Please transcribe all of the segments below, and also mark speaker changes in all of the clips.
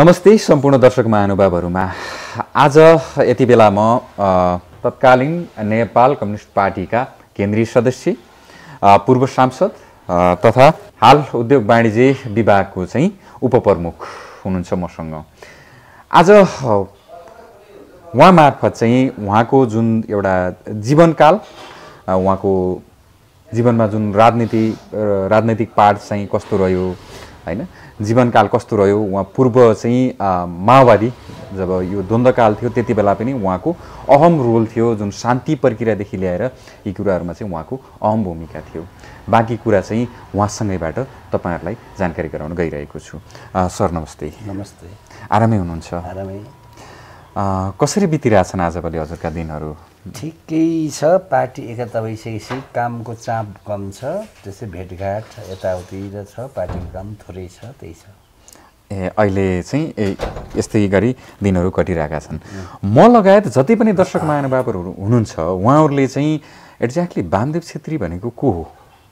Speaker 1: नमस्ते सम्पूर्ण दर्शक महानुभावहरूमा। आज यति बेला म तत्कालीन नेपाल कम्युनिस्ट पार्टीका केन्द्रीय सदस्य पूर्व सांसद तथा हाल उद्योग वाणिज्य विभागको चाहिँ उपप्रमुख हुनुहुन्छ मसँग। आज उहाँ मार्फत चाहिँ उहाँको जुन एउटा जीवनकाल उहाँको जीवनमा जुन राजनीति राजनैतिक पाठ चाहिँ कस्तो रह्यो होइन? जीवनकाल कस्तो रह्यो उहाँ पूर्व चाहिँ माओवादी जब यो द्वन्द्वकाल थियो त्यति बेला पनि उहाँको अहम रोल थियो जुन शान्ति प्रक्रियादेखि ल्याएर यी कुराहरूमा चाहिँ उहाँको अहम भूमिका थियो। बाँकी कुरा चाहिँ उहाँसँगैबाट तपाईँहरूलाई जानकारी गराउन गइरहेको छु। सर नमस्ते।
Speaker 2: नमस्ते।
Speaker 1: आरामै हुनुहुन्छ?
Speaker 2: आरामै।
Speaker 1: कसरी बितिरहेछन् आजभोलि हजुरका दिनहरू?
Speaker 2: ठिकै छ पार्टी एकता भइसकेपछि कामको चाप कम छ त्यसै भेटघाट यताउति र छ पार्टीको काम थोरै छ त्यही छ।
Speaker 1: ए अहिले चाहिँ ए यस्तै गरी दिनहरू कटिरहेका छन्। म लगायत जति पनि दर्शक महानुभावहरू हुनुहुन्छ उहाँहरूले चाहिँ एक्ज्याक्टली वामदेव छेत्री भनेको को हो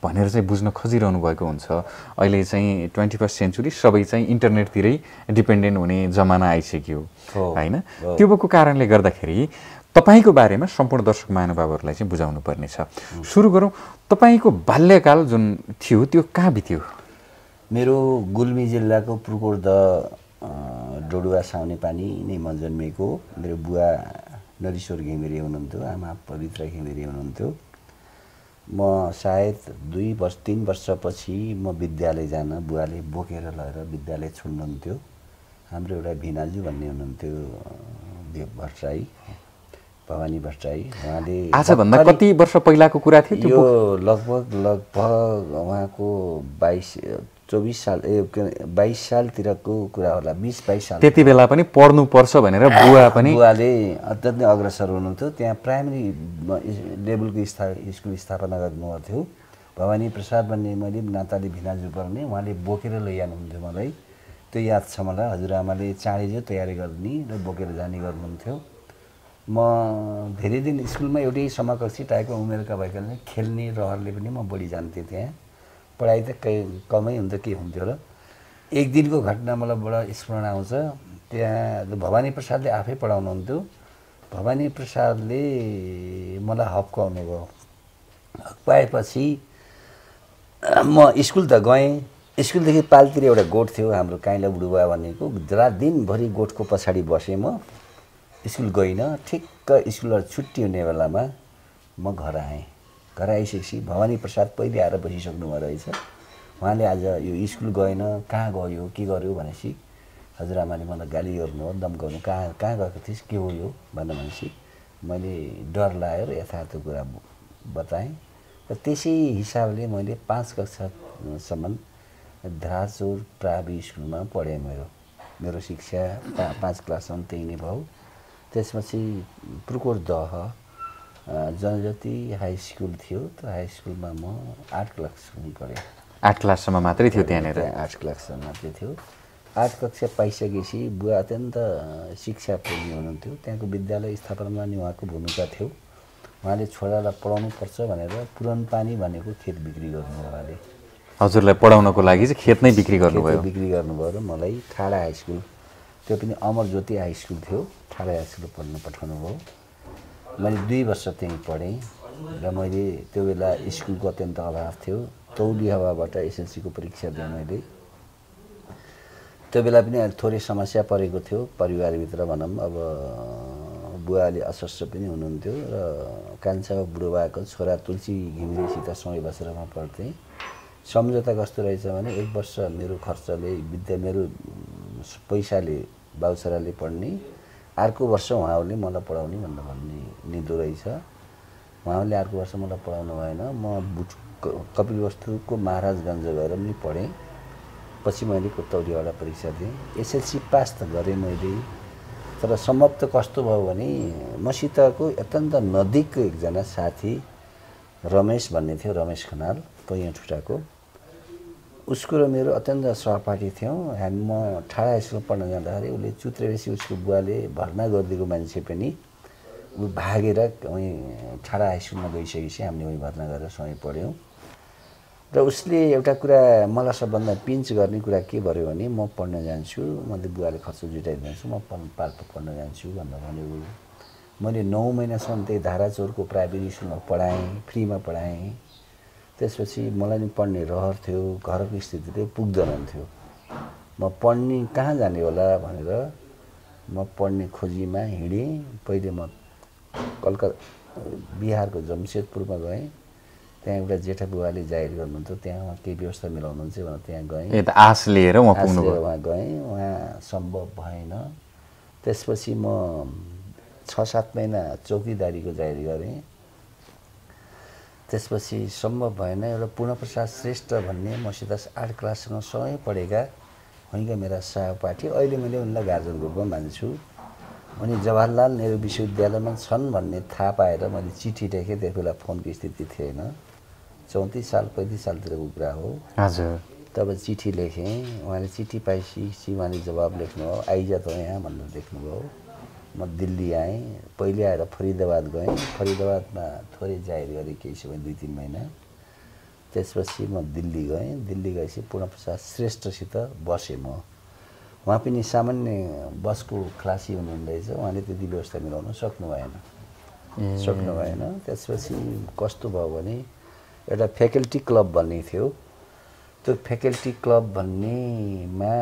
Speaker 1: भनेर चाहिँ बुझ्न खोजिरहनु भएको हुन्छ। अहिले चाहिँ ट्वेन्टी फर्स्ट सेन्चुरी सबै चाहिँ इन्टरनेटतिरै डिपेन्डेन्ट हुने जमाना आइसक्यो होइन? त्यो भएको कारणले गर्दाखेरि तपाईँको बारेमा सम्पूर्ण दर्शक महानुभावहरूलाई चाहिँ बुझाउनु पर्नेछ सुरु गरौँ। तपाईँको बाल्यकाल जुन थियो त्यो कहाँ बित्यो?
Speaker 2: मेरो गुल्मी जिल्लाको पुर्कोट द अ, डोडुवा साउने पानी नै म जन्मिएको हो। मेरो बुवा नरिश्वर घिमिरे हुनुहुन्थ्यो आमा पवित्र घिमिरे हुनुहुन्थ्यो। म सायद दुई वर्ष तिन वर्षपछि म विद्यालय जान बुवाले बोकेर लगेर विद्यालय छोड्नुहुन्थ्यो। हाम्रो एउटा भिनाजु भन्ने हुनुहुन्थ्यो देव भट्टराई भवानी भट्टराई उहाँले
Speaker 1: आजभन्दा कति वर्ष पहिलाको कुरा थियो त्यो
Speaker 2: यो लगभग लगभग उहाँको बाइस चौबिस साल ए बाइस सालतिरको कुरा होला बिस बाइस साल
Speaker 1: त्यति बेला पनि पढ्नुपर्छ भनेर बुवा पनि
Speaker 2: बुवाले अत्यन्तै अग्रसर हुनुहुन्थ्यो। त्यहाँ प्राइमेरी लेभलको स्था स्कुल स्थापना गर्नुभएको थियो। भवानी प्रसाद भन्ने मैले नाताले भिनाजु पर्ने उहाँले बोकेर लैजानुहुन्थ्यो मलाई। त्यो याद छ मलाई। हजुरआमाले चाँडै चाहिँ तयारी गर्ने र बोकेर जाने गर्नुहुन्थ्यो। म धेरै दिन स्कुलमा एउटै समकक्षी टाइपको उमेरका भएकाले खेल्ने रहरले पनि म बढी जान्थेँ त्यहाँ। पढाइ त कहीँ कमै हुन्छ के हुन्थ्यो र एक दिनको घटना मलाई बडा स्मरण आउँछ। त्यहाँ भवानी प्रसादले आफै पढाउनुहुन्थ्यो। भवानी प्रसादले मलाई हप्काउनु भयो। हप्काएपछि म स्कुल त गएँ। स्कुलदेखि पालतिर एउटा गोठ थियो हाम्रो काइला बुढुबा भनेको। रात दिनभरि गोठको पछाडि बसेँ म। स्कुल गइनँ ठिक्क स्कुलबाट छुट्टी हुने बेलामा म घर आएँ। घर आइसकेपछि भवानी प्रसाद पहिले आएर बसिसक्नु भयो रहेछ। उहाँले आज यो स्कुल गएन कहाँ गयो के गर्यो भनेपछि हजुरआमाले मलाई गाली गर्नु हो दम्काउनु कहाँ कहाँ गएको थिइस् के हो यो भन्नु भनेपछि मैले डर लागेर यथार्थ कुरा बताएँ। र त्यसै हिसाबले मैले पाँच कक्षासम्म धराचौर प्रावि स्कुलमा पढेँ मेरो मेरो शिक्षा पा पाँच क्लाससम्म त्यही नै भयो। त्यसपछि पुर्कोट दह जनजाति हाई स्कुल थियो त्यो हाई स्कुलमा म आठ क्लाससम्म पढेँ
Speaker 1: आठ क्लाससम्म मात्रै थियो त्यहाँनिर?
Speaker 2: त्यहाँ आठ क्लाससम्म मात्रै थियो। आठ कक्षा पाइसकेपछि बुवा अत्यन्त शिक्षा प्रेमी हुनुहुन्थ्यो। त्यहाँको विद्यालय स्थापनामा नि उहाँको भूमिका थियो। उहाँले छोरालाई पढाउनु पर्छ भनेर पुरन पानी भनेको खेत बिक्री गर्नु उहाँले।
Speaker 1: हजुरलाई पढाउनको लागि चाहिँ खेत नै बिक्री गर्नुभयो?
Speaker 2: बिक्री गर्नुभयो र मलाई ठाडा हाई स्कुल त्यो पनि अमर ज्योति हाई स्कुल थियो। हाई स्कुल पढ्न पठाउनु भयो मैले दुई वर्ष त्यहीँ पढेँ र मैले त्यो बेला स्कुलको अत्यन्त अभाव थियो। तौली हावाबाट एसएलसीको परीक्षा दिएँ मैले। त्यो बेला पनि थोरै समस्या परेको थियो। परिवारभित्र भनौँ अब बुवाले अस्वस्थ पनि हुनुहुन्थ्यो र कान्छा बुढोबाको छोरा तुलसी घिमिरेसित सँगै बसेर म पढ्थेँ। सम्झौता कस्तो रहेछ भने एक वर्ष मेरो खर्चले विद्या मेरो पैसाले बाउ छोराले पढ्ने अर्को वर्ष उहाँहरूले मलाई पढाउने भनेर भन्ने निदो रहेछ। उहाँहरूले अर्को वर्ष मलाई पढाउनु भएन। म बुट कपिल वस्तुको महाराजगञ्ज गएर पनि पढेँ। पछि मैले कोतौरीवाला परीक्षा दिएँ। एसएलसी पास त गरेँ मैले। तर समाप्त कस्तो भयो भने मसितको अत्यन्त नजिकको एकजना साथी रमेश भन्ने थियो रमेश खनाल पैयाँ ठुटाको उसको र मेरो अत्यन्त सहपाठी थियौँ। हामी म ठाडा स्कुल पढ्न जाँदाखेरि उसले चुत्रेपछि उसको बुवाले भर्ना गरिदिएको मान्छे पनि ऊ भागेर वहीँ ठाडा हाई स्कुलमा गइसकेपछि हामीले वहीँ भर्ना गरेर सँगै पढ्यौँ। र उसले एउटा कुरा मलाई सबभन्दा पिन्च गर्ने कुरा के गर्यो भने म पढ्न जान्छु मैले बुवाले खर्च जुटाइदिन्छु म पाल्प पढ्न जान्छु भनेर भन्यो मैले नौ महिनासम्म त्यही धाराचौरको प्राइभेट स्कुलमा पढाएँ फ्रीमा पढाएँ। त्यसपछि मलाई नि पढ्ने रहर थियो घरको स्थिति चाहिँ पुग्दैन थियो। म पढ्ने कहाँ जाने होला भनेर म पढ्ने खोजीमा हिँडेँ। पहिले म कलकत्ता बिहारको जमसेदपुरमा गएँ। त्यहाँ एउटा जेठा बुवाले जाहिर गर्नुहुन्थ्यो त्यहाँ केही व्यवस्था मिलाउनुहुन्छ भनेर त्यहाँ गएँ।
Speaker 1: आश लिएर
Speaker 2: उहाँ गएँ। उहाँ सम्भव भएन। त्यसपछि म छ सात महिना चौकीदारीको जाहिर गरेँ। त्यसपछि सम्भव भएन एउटा पूर्णप्रसाद श्रेष्ठ भन्ने मसित आर्ट क्लाससँग सँगै पढेका उहीँका मेरा सहपाठी। अहिले मैले उनलाई गार्जनको रूपमा मान्छु। उनी जवाहरलाल नेहरू विश्वविद्यालयमा छन् भन्ने थाहा पाएर मैले चिठी लेखेँ त्यति बेला फोनको स्थिति थिएन। चौतिस साल पैँतिस सालतिरको कुरा हो।
Speaker 1: हजुर।
Speaker 2: तब चिठी लेखेँ। उहाँले चिठी पाएपछि उहाँले जवाब लेख्नुभयो आइज त यहाँ भनेर लेख्नुभयो। म दिल्ली आएँ पहिले आएर फरिदाबाद गएँ। फरिदाबादमा थोरै जाहिर गरेँ केही समय दुई तिन महिना। त्यसपछि म दिल्ली गएँ। दिल्ली गएपछि पूर्णप्रसाद श्रेष्ठसित बसेँ म। उहाँ पनि सामान्य बसको खलासी हुनुहुँदो रहेछ। उहाँले त्यति व्यवस्था मिलाउन सक्नु भएन। सक्नु भएन। त्यसपछि कस्तो भयो भने एउटा फ्याकल्टी क्लब भन्ने थियो। त्यो फ्याकल्टी क्लब भन्नेमा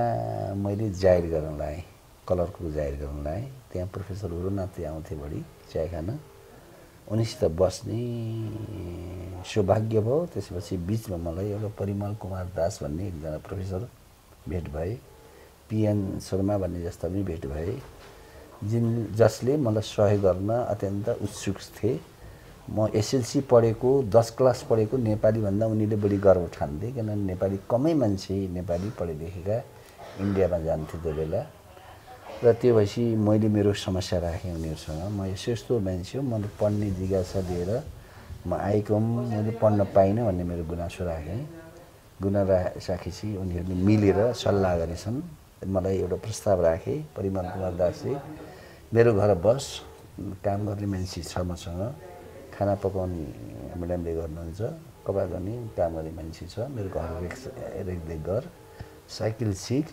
Speaker 2: मैले जाहिर गर्न लाएँ। कलरको जाहिर गर्न लाएँ। त्यहाँ प्रोफेसरहरू नाति आउँथे बढी चिया खान। उनीसित बस्ने सौभाग्य भयो। त्यसपछि बिचमा मलाई एउटा परिमल कुमार दास भन्ने एकजना प्रोफेसर भेट भए। पिएन शर्मा भन्ने जस्ता पनि भेट भए। जुन जसले मलाई सहयोग गर्न अत्यन्त उत्सुक थिए। म एसएलसी पढेको दस क्लास पढेको नेपालीभन्दा उनीले बढी गर्व ठान्थे। किनभने नेपाली कमै मान्छे नेपाली पढे लेखेका इन्डियामा जान्थे त्यो बेला। र त्यो भएपछि मैले मेरो समस्या राखेँ उनीहरूसँग। म यसो यस्तो मान्छे हो मैले पढ्ने जिज्ञासा लिएर म आएको मैले पढ्न पाइनँ भन्ने मेरो गुनासो राखेँ। गुना राखेपछि उनीहरूले मिलेर सल्लाह गरेछन्। मलाई एउटा प्रस्ताव राखेँ परिमल कुमार दासले मेरो घर बस काम गर्ने मान्छे छ मसँग। खाना पकाउने म्याडमले गर्नुहुन्छ कपडा गर्ने काम गर्ने मान्छे छ। मेरो घर रेख रेखदेख गर साइकल सिक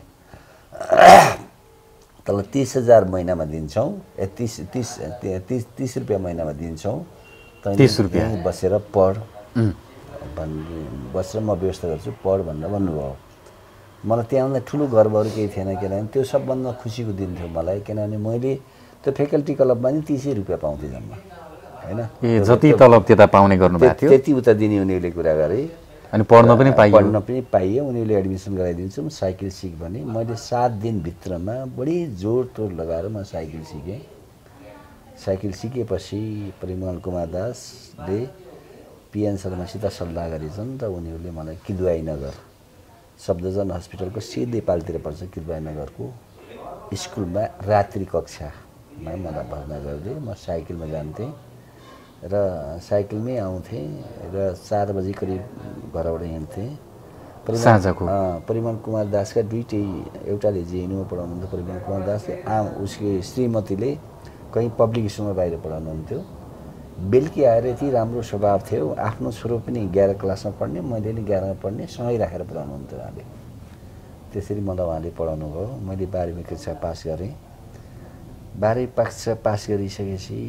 Speaker 2: तँलाई तिस हजार महिनामा दिन्छौँ। ए तिस तिस तिस तिस रुपियाँ महिनामा दिन्छौँ।
Speaker 1: तिस रुपियाँ।
Speaker 2: बसेर पढ। भन्ने बसेर म व्यवस्था गर्छु पढ भनेर भन्नुभयो। मलाई त्यहाँभन्दा ठुलो गर्वहरू केही थिएन किनभने त्यो सबभन्दा खुसीको दिन थियो मलाई किनभने मैले त्यो फ्याकल्टी क्लबमा नि तिसै रुपियाँ पाउँथेँ जम्मा होइन?
Speaker 1: जति तलब त्यता पाउने थियो
Speaker 2: त्यति उता दिने उनीहरूले कुरा गरे।
Speaker 1: अनि पढ्न पनि पाइयो।
Speaker 2: पढ्न पनि पाइयो उनीहरूले एडमिसन गराइदिन्छौँ साइकल सिक भने। मैले सात दिनभित्रमा बढी जोड तोड लगाएर म साइकल सिकेँ। साइकल सिकेपछि परिमल कुमार दासले पिएन शर्मासित सल्लाह गरेछन् र उनीहरूले मलाई किदुवाई नगर शब्दजन हस्पिटलको सिधै पालितिर पर्छ किदुवाई नगरको स्कुलमा रात्रि कक्षामा मलाई भर्ना गरिदिए। म साइकलमा जान्थेँ। र साइकलमै आउँथेँ र चार बजी करिब घरबाट हिँड्थेँ।
Speaker 1: साँझको।
Speaker 2: परिमल कुमार दासका दुइटै एउटाले जेएनयुमा पढाउनुहुन्थ्यो परिमल कुमार दास आम उसको श्रीमतीले कहीँ पब्लिक स्कुलमा बाहिर पढाउनुहुन्थ्यो। बेलुकी आएर यति राम्रो स्वभाव थियो आफ्नो छोरो पनि एघार क्लासमा पढ्ने मैले पनि एघारमा पढ्ने सँगै राखेर पढाउनुहुन्थ्यो उहाँले। त्यसरी मलाई उहाँले पढाउनु भयो मैले बाह्रौँ कक्षा पास गरेँ। बाह्रौँ कक्षा पास गरिसकेपछि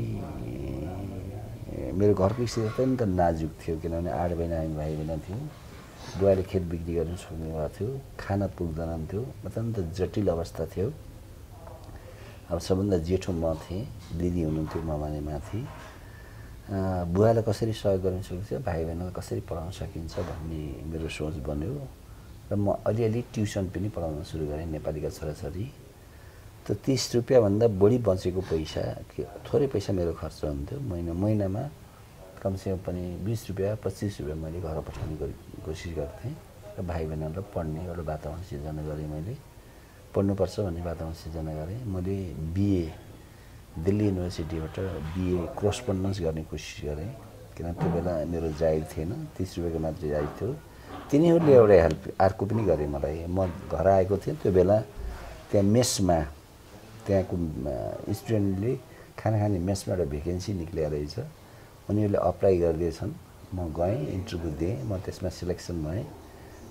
Speaker 2: मेरो घरको स्थिति अत्यन्त नाजुक थियो किनभने आठ महिना हामी भाइ बहिनी थियौँ। बुवाले खेत बिक्री गर्नु सक्नु भएको थियो खाना पुग्दैन थियो अत्यन्त जटिल अवस्था थियो। अब सबभन्दा जेठो म थिएँ दिदी हुनुहुन्थ्यो ममाने माथि। बुवालाई कसरी सहयोग गर्न सकिन्छ भाइ बहिनीलाई कसरी पढाउन सकिन्छ भन्ने मेरो सोच बन्यो। र म अलिअलि ट्युसन पनि पढाउन सुरु गरेँ नेपालीका छोराछोरी। त तिस रुपियाँभन्दा बढी बचेको पैसा थोरै पैसा मेरो खर्च हुन्थ्यो। महिना महिनामा कमसेकम पनि बिस रुपियाँ पच्चिस रुपियाँ मैले घर पठाउने कोसिस गर्थेँ र भाइ बहिनीहरूलाई पढ्ने एउटा वातावरण सिर्जना गरेँ मैले। पढ्नुपर्छ भन्ने वातावरण सिर्जना गरेँ। मैले बिए दिल्ली युनिभर्सिटीबाट बिए क्रोसपन्डेन्स गर्ने कोसिस गरेँ। किन त्यो बेला मेरो जाहिर थिएन। तिस रुपियाँको मात्रै जाहिर थियो। तिनीहरूले एउटा हेल्प अर्को पनि गरेँ मलाई। म घर आएको थिएँ। त्यो बेला त्यहाँ मेसमा त्यहाँको स्टुडेन्टले खाना खाने मेसमा एउटा भेकेन्सी निक्लिएर रहेछ। उनीहरूले अप्लाई गरिदिएछन् म गएँ इन्टरभ्यू दिएँ म त्यसमा सिलेक्सन भएँ।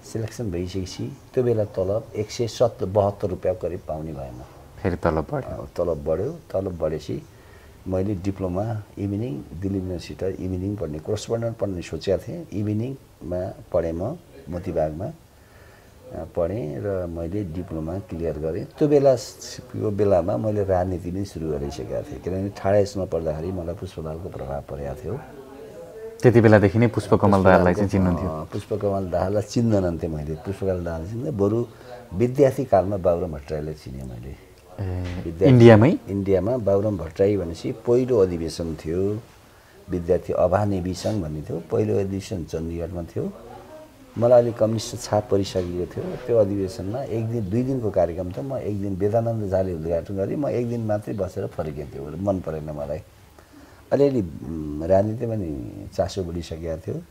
Speaker 2: सिलेक्सन भइसकेपछि त्यो बेला तलब एक सय सत्तर बहत्तर रुपियाँ करिब पाउने भएन।
Speaker 1: फेरि तलब बढ्यो।
Speaker 2: तलब बढ्यो। तलब बढेपछि मैले diploma evening Delhi university evening पढ्ने कोरस्पोन्डेन्ट पढ्ने सोचेको थिएँ। इभिनिङमा पढेँ म मोतीबागमा। पढेँ र मैले डिप्लोमा क्लियर गरेँ। त्यो बेला त्यो बेलामा मैले राजनीति नै सुरु गरिसकेको थिएँ किनभने ठाडा यसमा पढ्दाखेरि मलाई पुष्पलालको प्रभाव परेको थियो।
Speaker 1: त्यति बेलादेखि नै पुष्पकमल दाहाललाई चाहिँ चिन्नुहुन्थ्यो
Speaker 2: पुष्पकमल दाहाललाई चिन्दैनन्थेँ मैले। पुष्पकमल दाहाल चिन्दै बरु विद्यार्थी कालमा बाबुराम भट्टराईलाई चिनेँ मैले।
Speaker 1: इन्डियामै?
Speaker 2: इन्डियामा बाबुराम भट्टराई भनेपछि पहिलो अधिवेशन थियो। विद्यार्थी अभानेवी सङ्घ भन्ने थियो। पहिलो अधिवेशन चण्डीगढमा थियो। मलाई अलिक कम्युनिस्ट छाप परिसकेको थियो। त्यो अधिवेशनमा एक दिन दुई दिनको कार्यक्रम थियो। म एक दिन वेदानन्द झाले उद्घाटन गरेँ। म एक दिन मात्रै बसेर फर्केँ त्यो मन परेन मलाई। अलिअलि उम्, राजनीतिमा नि चासो बढिसकेको थियो।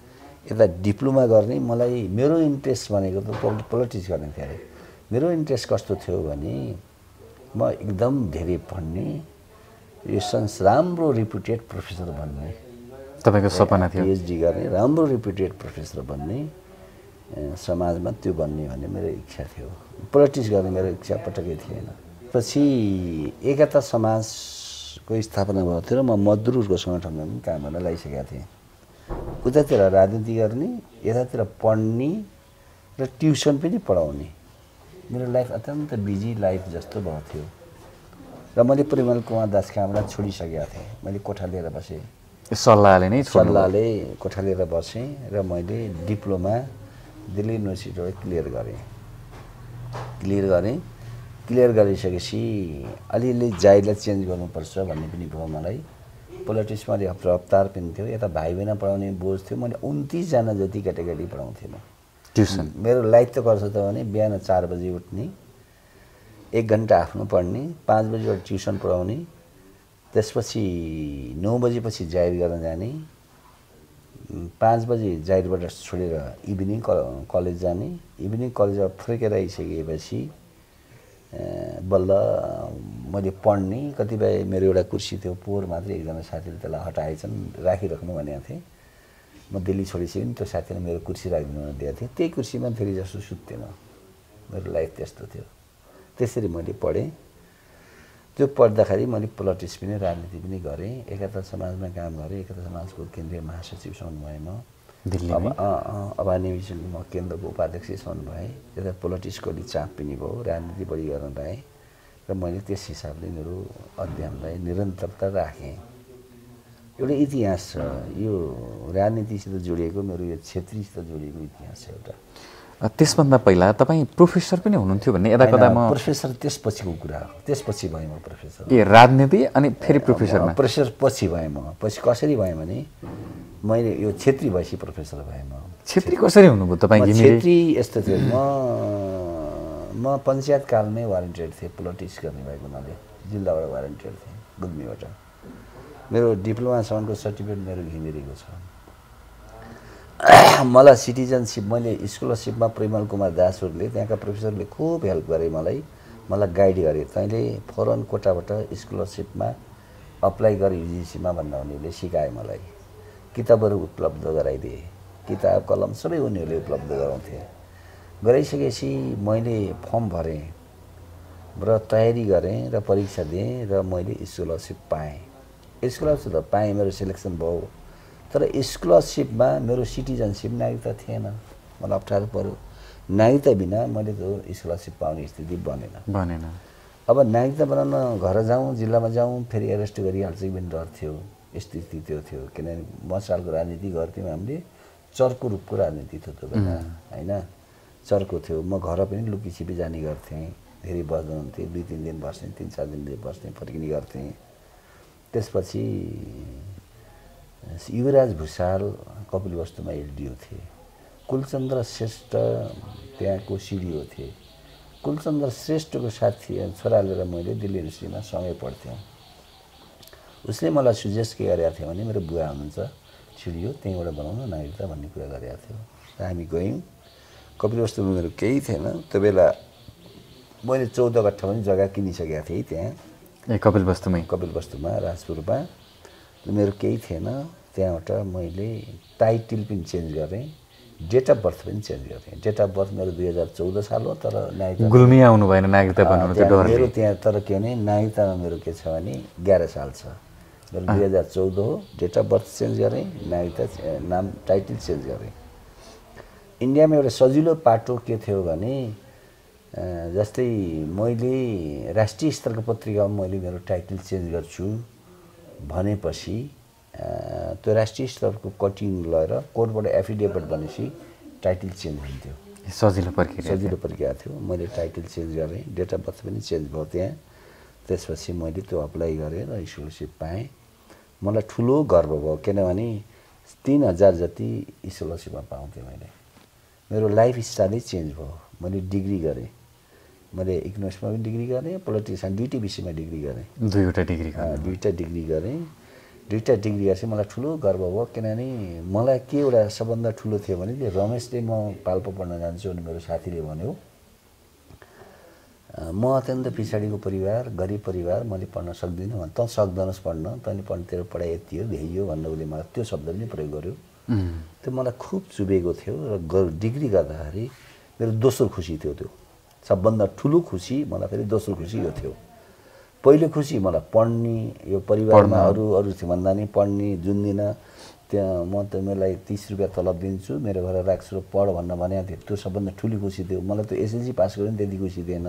Speaker 2: यता डिप्लोमा गर्ने मलाई मेरो इन्ट्रेस्ट भनेको त पोल- पोलिटिक्स गर्ने थियो अरे। मेरो इन्ट्रेस्ट कस्तो थियो भने म एकदम धेरै पढ्ने यो संस राम्रो रिपुटेड प्रोफेसर बन्ने।
Speaker 1: तपाईँको सपना थियो।
Speaker 2: पिएचडी गर्ने राम्रो रिपुटेड प्रोफेसर बन्ने समाजमा त्यो बन्ने भन्ने मेरो इच्छा थियो। पोलिटिक्स गर्ने मेरो इच्छा पटक्कै थिएन। पछि एकता समाजको स्थापना भएको थियो र म मजदुरको सङ्गठनमा पनि काम गर्न लागिसकेका थिएँ। उतातिर राजनीति गर्ने यतातिर पढ्ने र ट्युसन पनि पढाउने। मेरो लाइफ अत्यन्त बिजी लाइफ जस्तो भएको थियो। र मैले परिमल कुमार दास कामलाई छोडिसकेका थिएँ। मैले कोठा लिएर बसेँ।
Speaker 1: सल्लाहले नै
Speaker 2: सल्लाहले कोठा लिएर बसेँ र मैले डिप्लोमा दिल्ली युनिभर्सिटीबाट क्लियर गरेँ। क्लियर गरेँ। क्लियर गरिसकेपछि अलिअलि जाइलाई चेन्ज गर्नुपर्छ भन्ने पनि भयो मलाई। पोलिटिक्समा अलिक रफ्तार पनि थियो। यता भाइ बहिनी पढाउने बोझ थियो। मैले उन्तिसजना जति केटाकेटी पढाउँथेँ म
Speaker 1: ट्युसन।
Speaker 2: मेरो लाइफ त कस्तो त भने बिहान चार बजी उठ्ने एक घन्टा आफ्नो पढ्ने पाँच बजीबाट ट्युसन पढाउने त्यसपछि नौ बजीपछि जाहिर गर्न जाने पाँच बजी जाहिरबाट छोडेर इभिनिङ कलेज जाने। इभिनिङ कलेजबाट फर्केर आइसकेपछि बल्ल मैले पढ्ने। कतिपय मेरो एउटा कुर्सी थियो पोहोर मात्रै एकजना साथीले त्यसलाई हटाएछन् राखिराख्नु भनेको थिएँ। म दिल्ली छोडिसकेँ त्यो साथीले मेरो कुर्सी राखिदिनु दिएको थिएँ त्यही कुर्सीमा फेरि जस्तो सुत्थेँ म। मेरो लाइफ त्यस्तो थियो। त्यसरी मैले पढेँ। त्यो पढ्दाखेरि मैले पोलिटिक्स पनि राजनीति पनि गरेँ। एकता समाजमा काम गरेँ। एकता समाजको केन्द्रीय महासचिवसम्म भएँ म? अब अँ अँ अभानिविसन म केन्द्रको उपाध्यक्षसम्म भएँ यता पोलिटिक्सको अलिक चाप पनि भयो राजनीति बढी गर्न पाएँ। र मैले त्यस हिसाबले मेरो अध्ययनलाई निरन्तरता राखेँ। एउटा इतिहास छ। यो राजनीतिसित जोडिएको मेरो यो क्षेत्रीसित जोडिएको इतिहास छ एउटा।
Speaker 1: त्यसभन्दा पहिला तपाईँ प्रोफेसर पनि हुनुहुन्थ्यो भन्ने यता कता म
Speaker 2: प्रोफेसर त्यसपछिको कुरा हो। त्यसपछि भएँ म प्रोफेसर।
Speaker 1: ए राजनीति अनि फेरि प्रोफेसरमा।
Speaker 2: प्रोफेसर पछि भएँ म। पछि कसरी भएँ भने मैले यो छेत्री भएपछि प्रोफेसर भएँ म।
Speaker 1: छेत्री कसरी हुनुभयो तपाईँ
Speaker 2: छेत्री यस्तो थियो। म म पञ्चायत कालमै वारन्टियर थिएँ पोलिटिक्स गर्ने भएको हुनाले। जिल्लाबाट वारन्टियर थिएँ गुल्मीबाट। मेरो डिप्लोमासम्मको सर्टिफिकेट मेरो घिमिरेको छ। मलाई सिटिजनसिप मैले स्कलरसिपमा परिमल कुमार दासहरूले त्यहाँका प्रोफेसरले खुब हेल्प गरे मलाई। मलाई गाइड गरे। तैँले फरन कोटाबाट स्कलरसिपमा अप्लाई गर युजिसीमा भन्दा उनीहरूले सिकाए मलाई। किताबहरू उपलब्ध गराइदिए। किताब कलम सबै उनीहरूले उपलब्ध गराउँथे। गराइसकेपछि मैले फर्म भरेँ र तयारी गरेँ र परीक्षा दिएँ र मैले स्कलरसिप पाएँ। स्कलरसिप त पाएँ। मेरो सिलेक्सन भयो। तर स्कलरसिपमा मेरो सिटिजनसिप नागरिकता थिएन। मलाई अप्ठ्यारो पऱ्यो नागरिकता बिना मैले त्यो स्कलरसिप पाउने स्थिति बनेन।
Speaker 1: भनेन
Speaker 2: अब नागरिकता बनाउन घर जाउँ जिल्लामा जाउँ फेरि एरेस्ट गरिहाल्छ कि पनि डर थियो स्थिति त्यो थियो। किनभने म सालको राजनीति गर्थ्यौँ हामीले चर्को रूपको राजनीति थियो त्यो बेला होइन? चर्को थियो। म घर पनि लुकी छिपी जाने गर्थेँ। धेरै बस्दैन हुन्थेँ दुई तिन दिन बस्ने तिन चार दिन बस्ने फर्किने गर्थेँ। त्यसपछि युवराज भूषाल कपिल वस्तुमा एलडिओ थिए। कुलचन्द्र श्रेष्ठ त्यहाँको सिडिओ थिए। कुलचन्द्र श्रेष्ठको साथी छोरा लिएर मैले दिल्ली युनिभर्सिटीमा सँगै पढ्थ्यौँ। उसले मलाई सुजेस्ट के गरेको थियो भने मेरो बुवा हुनुहुन्छ सिडिओ त्यहीँबाट बनाउनु नागरिकता भन्ने कुरा गरेको थियो र हामी गयौँ। कपिल वस्तुमा मेरो केही थिएन। त्यो बेला मैले चौध कट्ठा पनि जग्गा किनिसकेको थिएँ त्यहाँ।
Speaker 1: ए कपिल वस्तुमै?
Speaker 2: कपिल वस्तुमा राजपुरमा। मेरो केही थिएन। त्यहाँबाट मैले टाइटल पनि चेन्ज गरेँ। डेट अफ बर्थ पनि चेन्ज गरेँ। डेट अफ बर्थ मेरो दुई हजार चौध साल हो तर नागरिकता
Speaker 1: गुल्मी आउनु भएन नागरिकता बनाउनु
Speaker 2: मेरो त्यहाँ तर के भने नागरिकतामा मेरो के छ भने एघार साल छ। मेरो दुई हजार चौध हो। डेट अफ बर्थ चेन्ज गरेँ नागरिकता नाम टाइटल चेन्ज गरेँ। इन्डियामा एउटा सजिलो पाटो के थियो भने जस्तै मैले राष्ट्रिय स्तरको पत्रिकामा मैले मेरो टाइटल चेन्ज गर्छु। भनेपछि त्यो राष्ट्रिय स्तरको कटिङ लगेर कोर्टबाट एफिडेभिट भनेपछि टाइटल चेन्ज हुन्थ्यो।
Speaker 1: सजिलो प्रक्रिया
Speaker 2: सजिलो प्रक्रिया थियो। मैले टाइटल चेन्ज गरेँ डेट अफ बर्थ पनि चेन्ज भयो त्यहाँ। त्यसपछि मैले त्यो अप्लाई गरेँ र स्कलरसिप पाएँ। मलाई ठुलो गर्व भयो किनभने तिन हजार जति स्कलरसिपमा पाउँथेँ मैले। मेरो लाइफ स्टाइलै चेन्ज भयो। मैले डिग्री गरेँ। मैले इकोनोमिक्समा पनि डिग्री गरेँ पोलिटिक्स दुइटै विषयमा डिग्री गरेँ।
Speaker 1: दुईवटा डिग्री
Speaker 2: दुईवटा डिग्री गरेँ। दुईवटा डिग्री गरेपछि मलाई ठुलो गर्व भयो किनभने मलाई के एउटा सबभन्दा ठुलो थियो भने त्यो रमेशले म पाल्पो पढ्न जान्छु भने मेरो साथीले भन्यो म अत्यन्त पछाडिको परिवार गरिब परिवार मैले पढ्न सक्दिनँ भने तँ सक्दैनस् पढ्न। तैँले पढ्न तेरो पढाइ यति हो भ्याइयो भनेर उसले मलाई त्यो शब्द पनि प्रयोग गर्यो। त्यो मलाई खुब चुबेको थियो र डिग्री गर्दाखेरि मेरो दोस्रो खुसी थियो त्यो। सबभन्दा ठुलो खुसी मलाई फेरि दोस्रो खुसी यो थियो। पहिलो खुसी मलाई पढ्ने यो परिवारमा अरू अरू थियो भन्दा नि पढ्ने जुन दिन त्यहाँ म त मलाई तिस रुपियाँ तलब दिन्छु मेरो घर राख्छु पढ भनेर भनेको थियो त्यो सबभन्दा ठुलो खुसी थियो। मलाई त्यो एसएलसी पास गरेँ नि त्यति खुसी थिएन।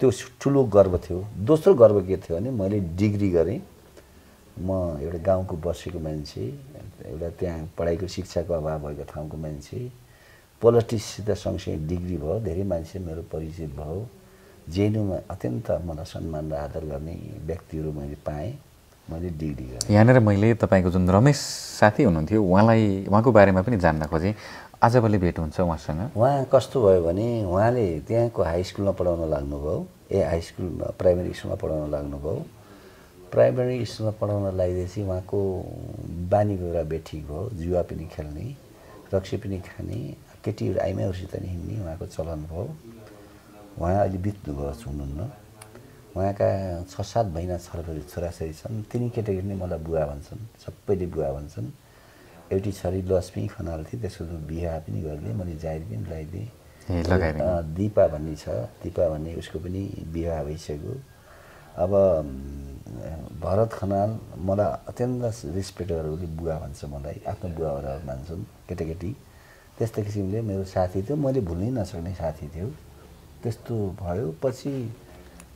Speaker 2: त्यो ठुलो गर्व थियो। दोस्रो गर्व के थियो भने मैले डिग्री गरेँ। म एउटा गाउँको बसेको मान्छे एउटा त्यहाँ पढाइको शिक्षाको अभाव भएको ठाउँको मान्छे। पोलिटिक्ससित सँगसँगै डिग्री भयो धेरै मान्छे मेरो परिचित भयो। जेएनयुमा अत्यन्त मलाई सम्मान र आदर गर्ने व्यक्तिहरू मैले पाएँ मैले डिग्री गरेँ।
Speaker 1: यहाँनिर मैले तपाईँको जुन रमेश साथी हुनुहुन्थ्यो उहाँलाई उहाँको बारेमा पनि जान्न खोजेँ। आजभोलि भेट हुन्छ उहाँसँग।
Speaker 2: उहाँ कस्तो भयो भने उहाँले त्यहाँको हाई स्कुलमा पढाउन लाग्नुभयो ए हाई स्कुलमा प्राइमेरी स्कुलमा पढाउन लाग्नुभयो। प्राइमेरी स्कुलमा पढाउन लागेपछि उहाँको बानी बेहोरा बेठिक भयो जुवा पनि खेल्ने रक्सी पनि खाने केटीहरू आइमाहरूसित नि हिँड्ने उहाँको चलन भयो। उहाँ अहिले बित्नुभयो हुनुहुन्न। उहाँका छ सात महिना छोराछोरी छोराछोरी छन्। तिनी केटाकेटी नै मलाई बुवा भन्छन्। सबैले बुवा भन्छन्। एउटी छोरी लक्ष्मी खनाल थिए त्यसको बिहा पनि गरिदिएँ मैले जाहिर पनि लगाइदिएँ। दिपा भन्ने छ। दिपा भन्ने उसको पनि विवाह भइसक्यो। अब भरत खनाल मलाई अत्यन्त रेस्पेक्ट गरेर उसले बुवा भन्छ मलाई। आफ्नो बुवा भनेर मान्छन् केटाकेटी। त्यस्तो किसिमले मेरो साथी थियो। मैले भुल्नै नसक्ने साथी थियो। त्यस्तो भयो। पछि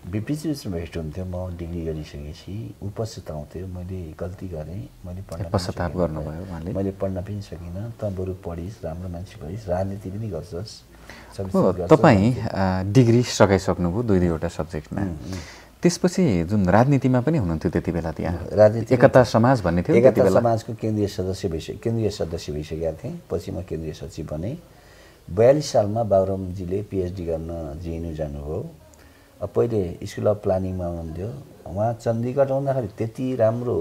Speaker 2: बिपिच बिचमा भेट हुन्थ्यो म डिग्री गरिसकेपछि ऊ पछुताउँथ्यो मैले गल्ती गरेँ। मैले पढ्न
Speaker 1: पश्चाताप। गर्नुभयो उहाँले।
Speaker 2: मैले पढ्न पनि सकिनँ। त बरु पढिस् राम्रो मान्छे भइस् राजनीति पनि गर्छस्
Speaker 1: तपाईँ डिग्री सकाइसक्नुभयो दुई दुईवटा सब्जेक्टमा। त्यसपछि जुन राजनीतिमा पनि हुनुहुन्थ्यो त्यति बेला त्यहाँ
Speaker 2: राजनीति
Speaker 1: एकता समाज भन्ने थियो
Speaker 2: एकता समाजको केन्द्रीय सदस्य भइसक्यो केन्द्रीय सदस्य भइसकेका थिएँ। पछि म केन्द्रीय सचिव बने। बयालिस सालमा बाबुरामजीले पिएचडी गर्न जिएनयु जानुभयो। अब पहिले स्कुल अफ प्लानिङमा हुनुहुन्थ्यो। उहाँ चण्डीगढ आउँदाखेरि त्यति राम्रो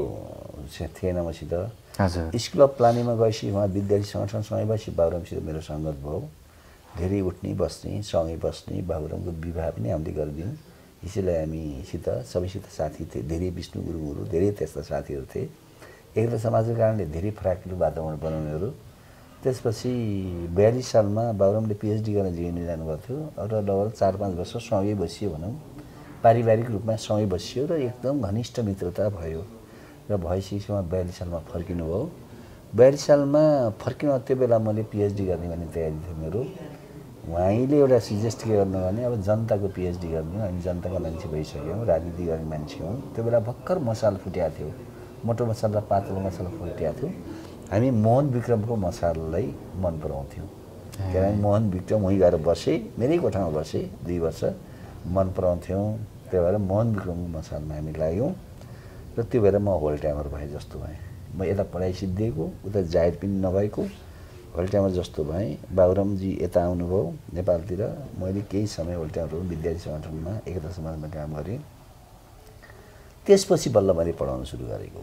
Speaker 2: थिएन मसित।
Speaker 1: हजुर।
Speaker 2: स्कुल अफ प्लानिङमा गएपछि उहाँ विद्यार्थी सङ्गठनसँगै बसी बाबुरामसित मेरो सङ्गत भयो। धेरै उठ्ने बस्ने सँगै बस्ने बाबुरामको विवाह पनि हामीले गरिदियौँ। यसैलाई हामीसित सबैसित साथी थिए धेरै विष्णु गुरुङहरू धेरै त्यस्ता साथीहरू थिए एकता समाजको कारणले धेरै फराकिलो वातावरण बनाउनेहरू त्यसपछि बयालिस सालमा बाबुरामले पिएचडी गर्न जिएनयु जानुभएको थियो र लगभग चार पाँच वर्ष सँगै बसियो भनौँ पारिवारिक रूपमा सँगै बसियो र एकदम घनिष्ठ मित्रता भयो र भइसकेपछि बयालिस सालमा फर्किनु भयो बयालिस सालमा फर्किनु त्यो बेला मैले पिएचडी गर्ने भन्ने तयारी थियो मेरो उहाँले एउटा सजेस्ट के गर्नु भने अब जनताको पिएचडी गर्ने हामी जनताको मान्छे भइसक्यौँ राजनीति गर्ने मान्छे हौँ। त्यो बेला भर्खर मसाल फुटेको थियो मोटो मसाल र पातलो मसाल फुटेको थियो। हामी मोहन विक्रमको मसाललाई मन पराउँथ्यौँ। किनभने मोहन विक्रम उहीँ गएर बसेँ मेरै कोठामा बसेँ दुई वर्ष मन पराउँथ्यौँ। त्यही भएर मोहन विक्रमको मसालमा हामी लाग्यौँ। र त्यो भएर म होल टाइमर भएँ जस्तो भएँ। म यता पढाइ सिद्धिएको उता जाहिर पनि नभएको। होल टाइमर जस्तो भएँ। बाबुरामजी यता आउनुभयो नेपालतिर। मैले केही समय होल टाइमर विद्यार्थी सङ्गठनमा एकता समाजमा काम गरेँ। त्यसपछि बल्ल मैले पढाउन सुरु गरेको।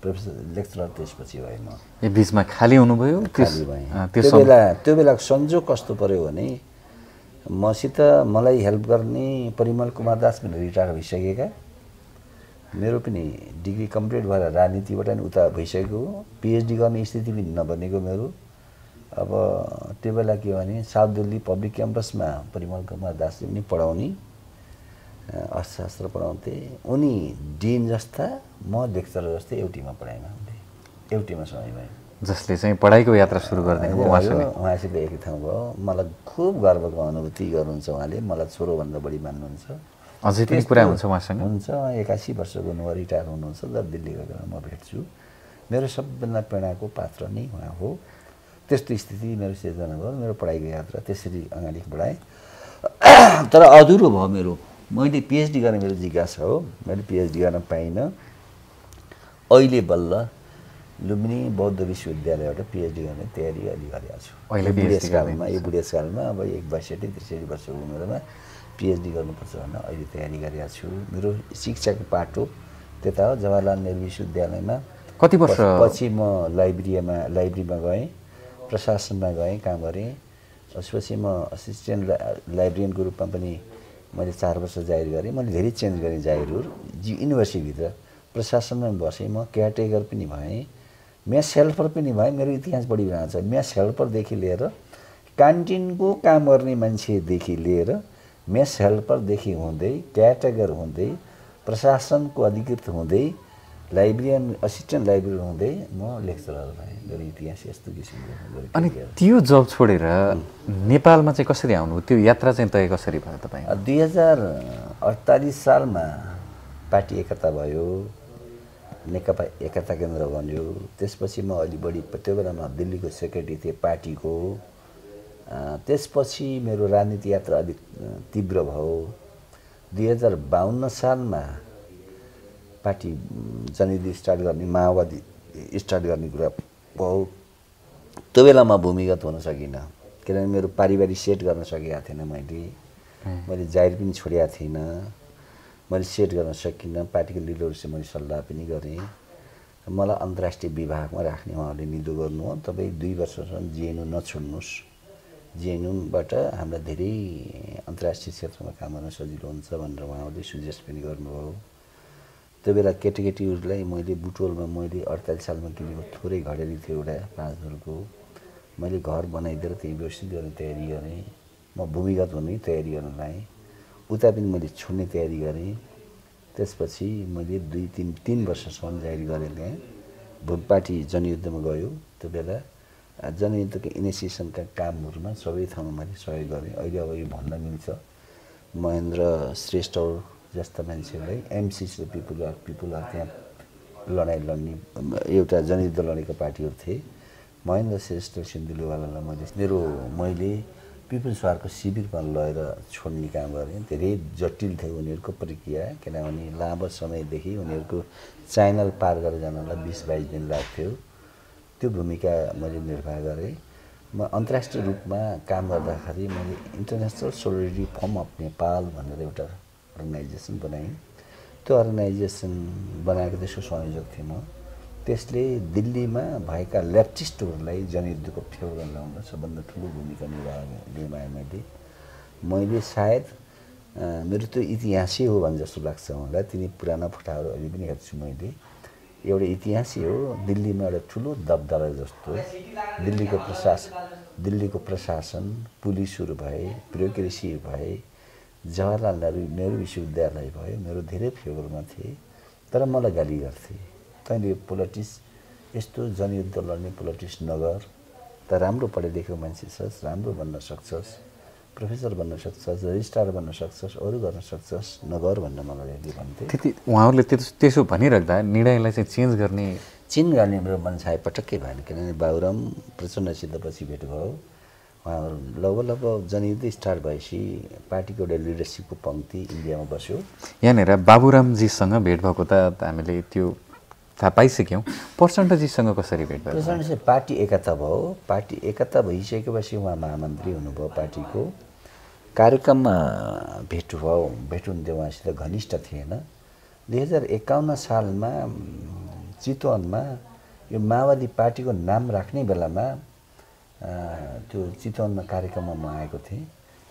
Speaker 2: प्रोफेसर लेक्चरर त्यसपछि भएँ म।
Speaker 1: बिचमा खाली हुनुभयो?
Speaker 2: खाली भएँ।
Speaker 1: त्यो
Speaker 2: बेला त्यो बेला संजोग कस्तो पऱ्यो भने मसित मलाई हेल्प गर्ने परिमल कुमार दास पनि रिटायर भइसकेका। मेरो पनि डिग्री कम्प्लिट भएर राजनीतिबाट नि उता भइसकेको हो। पिएचडी गर्ने स्थिति पनि नबनेको मेरो। अब त्यो बेला के भने साउथ दिल्ली पब्लिक क्याम्पसमा परिमल कुमार दासले पनि पढाउने अर्थशास्त्र पढाउँथे। उनी डिन जस्ता म लेक्चरर जस्तै एउटीमा पढाइमा हुन्थे। एउटीमा समय
Speaker 1: जसले चाहिँ पढाइको यात्रा सुरु गरिदिनु
Speaker 2: उहाँसित एकै ठाउँ भयो। मलाई खुब गर्वको अनुभूति गर्नुहुन्छ उहाँले। मलाई छोरोभन्दा बढी मान्नुहुन्छ।
Speaker 1: अझै पनि कुरा हुन्छ उहाँसँग?
Speaker 2: हुन्छ। एकासी वर्षको हुनु रिटायर हुनुहुन्छ। जब दिल्ली गएर म भेट्छु। मेरो सबभन्दा प्रेरणाको पात्र नै उहाँ हो। त्यस्तो स्थिति मेरो सिर्जना भयो मेरो पढाइको यात्रा त्यसरी अगाडि बढाएँ। तर अधुरो भयो मेरो। मैले पिएचडी गर्ने मेरो जिज्ञासा हो। मैले पिएचडी गर्न पाइनँ। अहिले बल्ल लुम्बिनी बौद्ध विश्वविद्यालयबाट पिएचडी गर्ने तयारी अलि गरिरहेको छु।
Speaker 1: अहिले
Speaker 2: बुढेसकालमा यो बुढेसकालमा अब एक बैसठी त्रिसठी वर्षको उमेरमा पिएचडी गर्नुपर्छ भनेर अहिले तयारी गरिरहेको छु। मेरो शिक्षाको पाटो त्यता हो। जवाहरलाल नेहरू विश्वविद्यालयमा
Speaker 1: कति वर्ष?
Speaker 2: पछि म लाइब्रेरीमा लाइब्रेरीमा गएँ। प्रशासनमा गएँ काम गरेँ। त्यसपछि म असिस्टेन्ट लाइब्रेरियनको रूपमा पनि मैले चार वर्ष जाहिर गरेँ। मैले धेरै चेन्ज गरेँ जाहिरहरू। जी युनिभर्सिटीभित्र प्रशासनमा बसेँ। म केयरटेकर पनि भएँ। मेस हेल्पर पनि भएँ। मेरो इतिहास बढी भएको छ। मेस हेल्परदेखि लिएर क्यान्टिनको काम गर्ने मान्छेदेखि लिएर मेस हेल्परदेखि हुँदै केयरटेकर हुँदै प्रशासनको अधिकृत हुँदै लाइब्रेरियन असिस्टेन्ट लाइब्रेरियन हुँदै म लेक्चरर भएँ मेरो इतिहास यस्तो किसिमको
Speaker 1: अनि। त्यो जब छोडेर नेपालमा चाहिँ कसरी आउनु? त्यो यात्रा चाहिँ तय कसरी भयो तपाईँ?
Speaker 2: दुई हजार अडतालिस सालमा पार्टी एकता भयो नेकपा एकता केन्द्र बन्यो। त्यसपछि म अलि बढी त्यो बेलामा दिल्लीको सेक्रेटरी थिएँ पार्टीको। त्यसपछि मेरो राजनीति यात्रा अलिक तीव्र भयो। दुई हजार बाहन्न सालमा पार्टी जनयुद्ध स्टार्ट गर्ने माओवादी स्टार्ट गर्ने कुरा भयो। त्यो बेला म भूमिगत हुन सकिनँ। किनभने मेरो पारिवारिक सेट गर्न सकेको थिएन मैले। मैले जाहिर पनि छोडेको थिइनँ। मैले सेट गर्न सकिनँ। पार्टीको लिडरसिप मैले सल्लाह पनि गरेँ। मलाई अन्तर्राष्ट्रिय विभागमा राख्ने उहाँहरूले निधो गर्नु हो। तपाईँ दुई वर्षसम्म जिएनयु नछोड्नुहोस्। जिएनयुबाट हामीलाई धेरै अन्तर्राष्ट्रिय क्षेत्रमा काम गर्न सजिलो हुन्छ भनेर उहाँहरूले सुजेस्ट पनि गर्नुभयो। त्यो बेला केटाकेटीहरूलाई मैले बुटोलमा मैले अडतालिस सालमा किनेको थोरै घडेरी थियो एउटा पाँच धुरको मैले घर बनाइदिएर त्यही व्यवस्थित गर्ने तयारी गरेँ। म भूमिगत हुने तयारी गर्न लागेँ उता पनि मैले छोड्ने तयारी गरेँ। त्यसपछि मैले दुई तिन तिन वर्षसम्म जाहिर गरेँ त्यहाँ भू- पार्टी जनयुद्धमा गयो। त्यो बेला जनयुद्धको इनिसिएसनका कामहरूमा सबै ठाउँमा मैले सहयोग गरेँ। अहिले अब यो भन्न मिल्छ। महेन्द्र श्रेष्ठ जस्ता मान्छेहरूलाई एमसिसी पिपुल पिपुल त्यहाँ लडाइँ लड्ने एउटा जनयुद्ध लडेको पार्टीहरू थिए। महेन्द्र श्रेष्ठ सिन्धुलीवालालाई मैले मेरो मैले पिपुल्स वारको शिविरमा लगेर छोड्ने काम गरेँ। धेरै जटिल थियो उनीहरूको प्रक्रिया किनभने लामो समयदेखि उनीहरूको च्यानल पार गरेर जानलाई बिस बाइस दिन लाग्थ्यो। त्यो भूमिका मैले निर्वाह गरेँ। म अन्तर्राष्ट्रिय रूपमा काम गर्दाखेरि मैले international solidarity firm of Nepal भनेर एउटा अर्गनाइजेसन बनाएँ त्यो अर्गनाइजेसन बनाएको त्यसको संयोजक थिएँ म। त्यसले दिल्लीमा भएका लेफ्टिस्टहरूलाई जनयुद्धको फेउर ल्याउन सबभन्दा ठुलो भूमिका निर्वाह निर्वाह मैले मैले सायद मेरो त्यो इतिहासै हो भने जस्तो लाग्छ मलाई। तिनी पुराना फोटाहरू अहिले पनि हेर्छु मैले। एउटा इतिहासै हो। दिल्लीमा एउटा ठुलो दबदबा जस्तो। दिल्लीको प्रशासन दिल्लीको प्रशासन पुलिसहरू भए ब्युरोक्रेसी भए जवाहरलाल नेहरू नेहरू विश्वविद्यालय भयो मेरो धेरै फेभरमा थिए तर मलाई गाली गर्थे तैँले पोलिटिक्स यस्तो जनयुद्ध लड्ने पोलिटिक्स नगर त राम्रो पढे लेखेको मान्छे छस् राम्रो बन्न सक्छस् प्रोफेसर बन्न सक्छस् रजिस्ट्रार बन्न सक्छस् अरू गर्न सक्छस् नगर भनेर मलाई अहिले भन्थे।
Speaker 1: त्यति उहाँहरूले त्यसो त्यसो भनिराख्दा निर्णयलाई चाहिँ चेन्ज गर्ने
Speaker 2: चिन गर्ने मेरो मनसाय पटक्कै भएन किनभने बाबुराम प्रचण्डसित पछि भेट भयो। उहाँहरू लगभग लगभग जनयुद्ध स्टार्ट भएपछि पार्टीको एउटा लिडरसिपको पङ्क्ति इन्डियामा बस्यो।
Speaker 1: यहाँनिर बाबुरामजीसँग भेट भएको त हामीले त्यो थाहा पाइसक्यौँ। प्रचण्डजीसँग कसरी भेट भयो?
Speaker 2: प्रचण्ड चाहिँ पार्टी एकता भयो। पार्टी एकता भइसकेपछि उहाँ महामन्त्री हुनुभयो पार्टीको। कार्यक्रममा भेट भयो भेट हुन्थ्यो उहाँसित घनिष्ठ थिएन। दुई हजार एकाउन्न सालमा चितवनमा यो माओवादी पार्टीको नाम राख्ने बेलामा त्यो चितवनमा कार्यक्रममा म आएको थिएँ।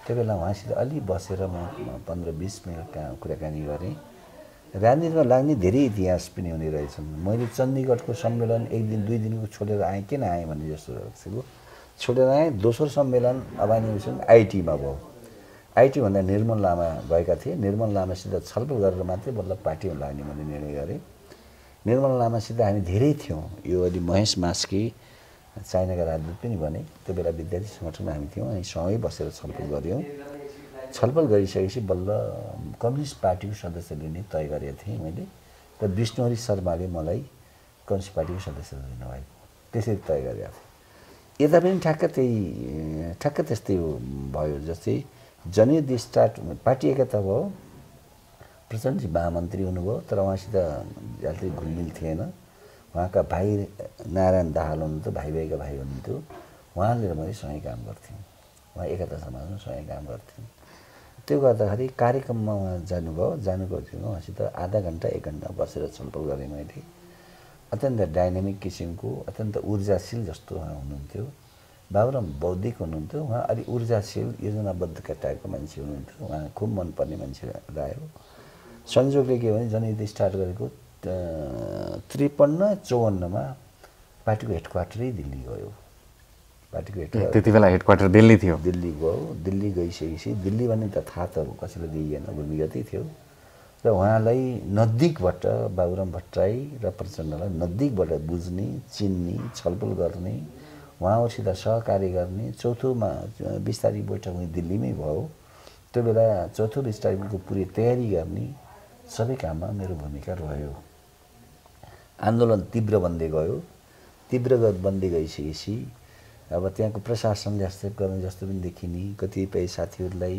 Speaker 2: त्यो बेला उहाँसित अलि बसेर म पन्ध्र बिस मिनट कुराकानी गरेँ। राजनीतिमा लाग्ने धेरै इतिहास पनि हुने रहेछन् मैले चण्डीगढको सम्मेलन एक दिन दुई दिनको छोडेर आएँ किन आएँ भन्ने जस्तो लाग्छ छोडेर आएँ दोस्रो सम्मेलन अबानी मिसन आइटीमा भयो। आइटी भन्दा निर्मल लामा गएका थिए। निर्मल लामासित छलफल गरेर मात्रै बल्ल पार्टीमा लाग्ने मैले निर्णय गरेँ। निर्मल लामासित हामी धेरै थियौँ। यो अलि महेश मास्की चाइनाका राजदूत पनि भने त्यो बेला विद्यार्थी सङ्गठनमा हामी थियौँ हामी सँगै बसेर छलफल गऱ्यौँ। छलफल गरिसकेपछि बल्ल कम्युनिस्ट पार्टीको सदस्य लिने तय गरेको थिएँ मैले र विष्णुहरि शर्माले मलाई कम्युनिस्ट पार्टीको सदस्य दिनुभएको त्यसरी तय गरेको थिएँ। यता पनि ठ्याक्क त्यही ठ्याक्क त्यस्तै भयो जस्तै जनयुद्ध स्टार्ट पार्टी एकता भयो प्रचण्डजी महामन्त्री हुनुभयो तर उहाँसित जति घुलमिल थिएन। उहाँका भाइ नारायण दाहाल हुनुहुन्थ्यो भाइ भाइका भाइ हुनुहुन्थ्यो। उहाँले मैले सँगै काम गर्थ्यौँ। उहाँ एकता समाजमा सँगै काम गर्थ्यौँ। त्यो गर्दाखेरि कार्यक्रममा उहाँ जानुभयो। जानुको उहाँसित आधा घन्टा एक घन्टा बसेर छलफल गरेँ मैले। अत्यन्त डाइनामिक किसिमको अत्यन्त ऊर्जाशील जस्तो उहाँ हुनुहुन्थ्यो। बाबुराम बौद्धिक हुनुहुन्थ्यो। उहाँ अलिक ऊर्जाशील योजनाबद्धका टाइपको मान्छे हुनुहुन्थ्यो। उहाँ खुब मनपर्ने मान्छे रह्यो संयोगले के भने जनयुद्ध स्टार्ट गरेको त्रिपन्न चौवन्नमा पार्टीको हेडक्वार्टरै दिल्ली गयो।
Speaker 1: पार्टीको हेडक्वार्टर त्यति बेला हेडक्वार्टर दिल्ली थियो।
Speaker 2: दिल्ली गयो। दिल्ली गइसकेपछि दिल्ली भन्ने त थाहा त कसैलाई दिइएन भूमिगतै थियो। र उहाँलाई नजिकबाट बाबुराम भट्टराई र प्रचण्डलाई नजिकबाट बुझ्ने चिन्ने छलफल गर्ने उहाँहरूसित सहकार्य गर्ने चौथोमा बिस्तारी बैठक दिल्लीमै भयो। त्यो बेला चौथो बिस्तारीको पुरै तयारी गर्ने सबै काममा मेरो भूमिका रह्यो। आन्दोलन तीव्र बन्दै गयो। तीव्र बन्दै गइसकेपछि अब त्यहाँको प्रशासन हस्तक्षेप गर्ने जस्तो पनि देखिने कतिपय साथीहरूलाई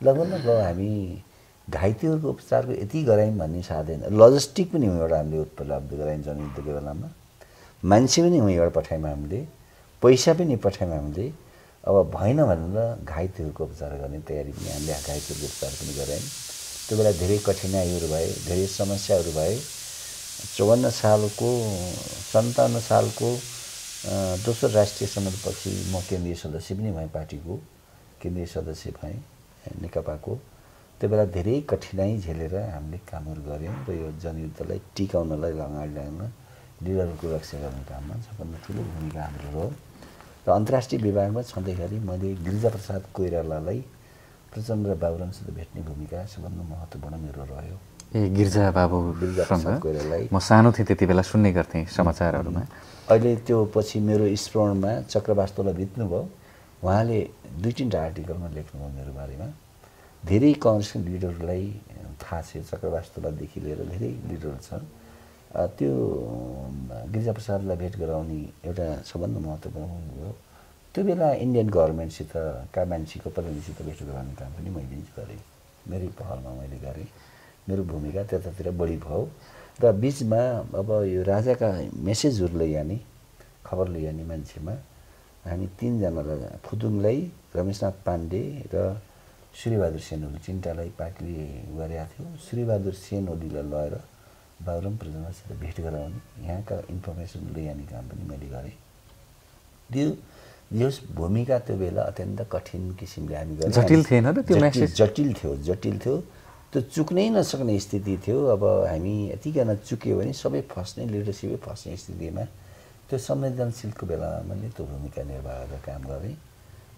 Speaker 2: लगभग लगभग हामी घाइतेहरूको उपचारको यति गरायौँ भन्ने साधन लजिस्टिक पनि एउटा हामीले उपलब्ध गरायौँ जनयुद्धको बेलामा। मान्छे पनि एउटा पठायौँ हामीले पैसा पनि पठायौँ हामीले। अब भएन भनेर घाइतेहरूको उपचार गर्ने तयारी पनि हामीले घाइतेहरूको उपचार पनि गरायौँ। त्यो बेला धेरै कठिनाइहरू भए धेरै समस्याहरू भए चौवन्न सालको सन्ताउन्न सालको दोस्रो राष्ट्रिय समितिपछि म केन्द्रीय सदस्य पनि भएँ पार्टीको केन्द्रीय सदस्य भएँ नेकपाको। त्यो बेला धेरै कठिनाइ झेलेर हामीले कामहरू गऱ्यौँ र यो जनयुद्धलाई टिकाउनलाई अगाडि ल्याउन लिडरहरूको रक्षा गर्ने काममा सबभन्दा ठुलो भूमिका हाम्रो रह्यो र अन्तर्राष्ट्रिय विभागमा छँदैखेरि मैले गिरिजाप्रसाद कोइरालालाई प्रचण्ड र बाबुरामसित भेट्ने भूमिका सबभन्दा महत्त्वपूर्ण मेरो रह्यो।
Speaker 1: ए गिर्जा बाबु म सानो थिएँ त्यति बेला सुन्ने गर्थेँ समाचारहरूमा।
Speaker 2: अहिले त्यो पछि मेरो स्मरणमा चक्रवास्तवलाई बित्नुभयो उहाँले दुई तिनवटा आर्टिकलमा लेख्नुभयो मेरो बारेमा। धेरै कङ्ग्रेसका लिडरहरूलाई थाहा छ चक्रवास्तवलादेखि लिएर धेरै लिडर छन्। त्यो गिरिजाप्रसादलाई भेट गराउने एउटा सबभन्दा महत्त्वपूर्ण भयो त्यो बेला इन्डियन गभर्मेन्टसित का मान्छेको प्रतिनिधिसित भेट गराउने काम पनि मैले गरेँ। मेरै पहलमा मैले गरेँ। मेरो भूमिका त्यतातिर बढी भयो। र बिचमा अब यो राजाका मेसेजहरू लैजाने खबर लैजाने मान्छेमा हामी तिनजनालाई फुदुङलाई रमेशनाथ पाण्डे र श्रीबहादुर सेन ओली तिनवटालाई पार्टीले गरेका थियो। श्रीबहादुर सेन ओलीलाई लगेर बाबुराम प्रधानसित भेट गराउने यहाँका इन्फर्मेसन लैजाने काम पनि मैले गरेँ। त्यो यस भूमिका त्यो बेला अत्यन्त कठिन किसिमले हामी
Speaker 1: गरेँ जटिल थिएन र त्यो
Speaker 2: जटिल थियो जटिल थियो। त्यो चुक्नै नसक्ने स्थिति थियो। अब हामी यतिकन चुक्यो भने सबै फस्ने लिडरसिपै फस्ने स्थितिमा त्यो संवेदनशीलको बेलामा मैले त्यो भूमिका निर्वाह गरेर काम गरेँ।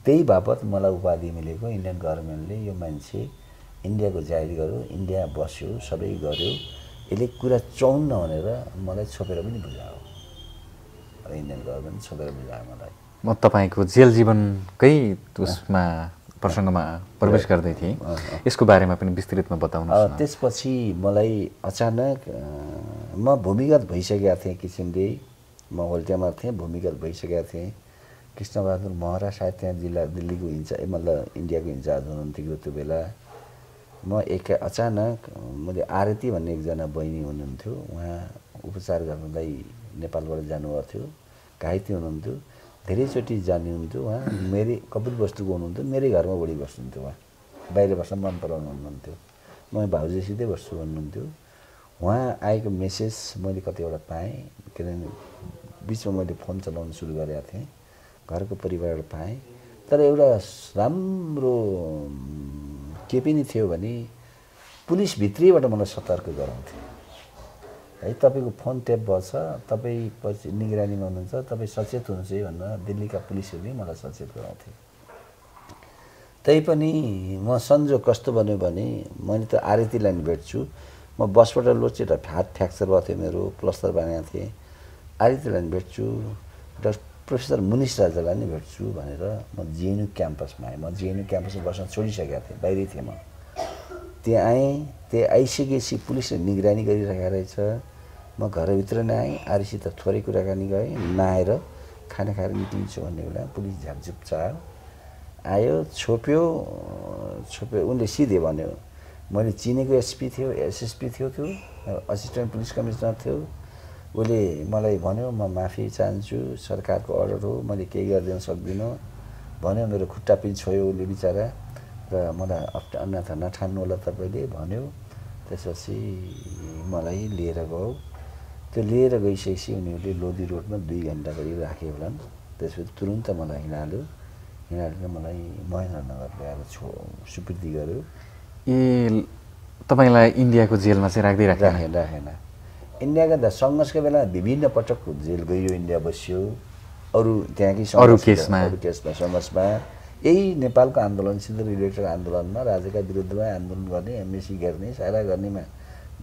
Speaker 2: त्यही बापत मलाई उपाधि मिलेको इन्डियन गभर्मेन्टले यो मान्छे इन्डियाको जाहिर गर्यो इन्डिया बस्यो सबै गर्यो। यसले कुरा चौन्न भनेर मलाई छोपेर पनि बुझायो। इन्डियन गभर्मेन्ट छोपेर बुझायो मलाई।
Speaker 1: म तपाईँको जेल जीवनकै उसमा प्रसङ्गमा प्रवेश गर्दै थिएँ। यसको बारेमा पनि विस्तृतमा बताउनु
Speaker 2: त्यसपछि मलाई अचानक म भूमिगत भइसकेका थिएँ किसिमले। म होल्टियामा थिएँ भूमिगत भइसकेका थिएँ। कृष्णबहादुर महरा सायद त्यहाँ जिल्ला दिल्लीको इन्चार्ज मतलब इन्डियाको इन्चार्ज हुनुहुन्थ्यो त्यो बेला। म एक अचानक मैले आरती भन्ने एकजना बहिनी हुनुहुन्थ्यो। उहाँ उपचार गर्नलाई नेपालबाट जानुभएको थियो। घाइते हुनुहुन्थ्यो। धेरैचोटि जानुहुन्थ्यो उहाँ मेरै कपिल बस्तुको हुनुहुन्थ्यो मेरै घरमा बढी बस्नुहुन्थ्यो उहाँ। बाहिर बस्न मन पराउनु हुनुहुन्थ्यो। म भाउजूसितै बस्छु भन्नुहुन्थ्यो। उहाँ आएको मेसेज मैले कतिवटा पाएँ किनभने बिचमा मैले फोन चलाउन सुरु गरेका थिएँ घरको परिवारबाट पाएँ। तर एउटा राम्रो के पनि थियो भने पुलिसभित्रैबाट मलाई सतर्क गराउँथे है तपाईँको फोन ट्याप भएछ तपाईँ पछि निगरानीमा हुनुहुन्छ तपाईँ सचेत हुनुहुन्छ है भनेर दिल्लीका पुलिसहरूले मलाई सचेत गराउँथे। तैपनि म संजोग कस्तो बन्यो भने मैले त आरती लाइन भेट्छु। म बसबाट लोचेर हात फ्र्याक्चर भएको थियो मेरो प्लस्तर बनाएको थिएँ। आरती लाइन भेट्छु र प्रोफेसर मुनिस राजालाई नै भेट्छु भनेर म जिएनयु क्याम्पसमा आएँ। म जिएनयु क्याम्पसमा बस्न छोडिसकेको थिएँ बाहिरै थिएँ म। त्यहाँ आएँ त्यहाँ आइसकेपछि पुलिसले निगरानी गरिरहेको रहेछ। म घरभित्र नै आएँ आरिसित थोरै कुराकानी गरेँ नआएर खाना खाएर निक्लिन्छु भन्ने बेला पुलिस झापझुप चाह्यो आयो छोप्यो छोप्यो उनले सिधै भन्यो मैले चिनेको एसपी थियो एसएसपी थियो त्यो असिस्टेन्ट पुलिस कमिसनर थियो। उसले मलाई भन्यो म माफी चाहन्छु सरकारको अर्डर हो मैले केही गरिदिन सक्दिनँ। भन्यो मेरो खुट्टा पनि छोयो उसले बिचरा। र मलाई अप्ठा अन्यथा नठान्नु होला तपाईँले भन्यो। त्यसपछि मलाई लिएर गयो। त्यो लिएर गइसकेपछि उनीहरूले लोधी रोडमा दुई घन्टा गरी राखे होला त्यसपछि तुरुन्त मलाई हिँडाल्यो। हिँडालेर मलाई महेन्द्रनगर ल्याएर छो सुपुर्ति गर्यो।
Speaker 1: ए तपाईँलाई इन्डियाको जेलमा चाहिँ राख्दै राखेन
Speaker 2: राखेन राखेन इन्डियाका त सङ्घर्षको बेला विभिन्न पटक जेल गइयो इन्डिया बस्यो। अरू त्यहाँकै
Speaker 1: अरू केसमा।
Speaker 2: अरू केसमा सङ्घर्षमा यही नेपालको आन्दोलनसित रिलेटेड आन्दोलनमा राजाका विरुद्धमा आन्दोलन गर्ने एमएसी गर्ने सारा गर्नेमा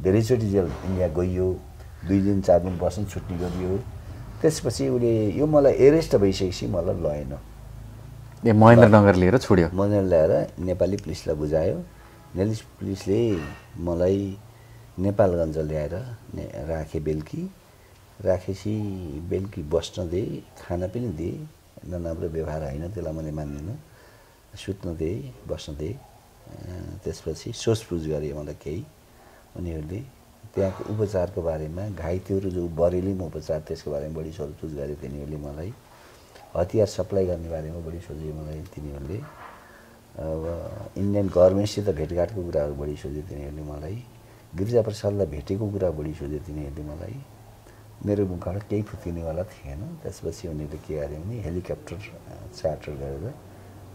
Speaker 2: धेरैचोटि जेल इन्डिया गइयो। दुई दिन चार दिन बस्न छुट्टी गरियो। त्यसपछि उसले यो मलाई एरेस्ट भइसकेपछि मलाई लगेन
Speaker 1: ए महेन्द्रनगर लिएर छोड्यो।
Speaker 2: मलाई ल्याएर नेपाली पुलिसलाई बुझायो। नेपाली पुलिसले मलाई नेपालगञ्ज ल्याएर ने राखे बेलुकी। राखेपछि बेलुकी बस्न दिएँ खाना पनि दिएँ नराम्रो व्यवहार होइन त्यसलाई मैले मान्दिनँ। सुत्न दिएँ बस्न दिएँ त्यसपछि सोचबुझ गरेँ मलाई केही। उनीहरूले त्यहाँको उपचारको बारेमा घाइतेहरू जो बरेलीमा उपचार त्यसको बारेमा बढी सोधपुछ गरे तिनीहरूले मलाई हतियार सप्लाई गर्ने बारेमा बढी सोझे मलाई तिनीहरूले। अब इन्डियन गभर्मेन्टसित भेटघाटको कुराहरू बढी सोध्यो तिनीहरूले मलाई। गिरिजा प्रसादलाई भेटेको कुरा बढी सोध्यो तिनीहरूले मलाई। मेरो मुखबाट केही फुत्किनेवाला थिएन। त्यसपछि उनीहरूले के गरे भने हेलिकप्टर चार्टर गरेर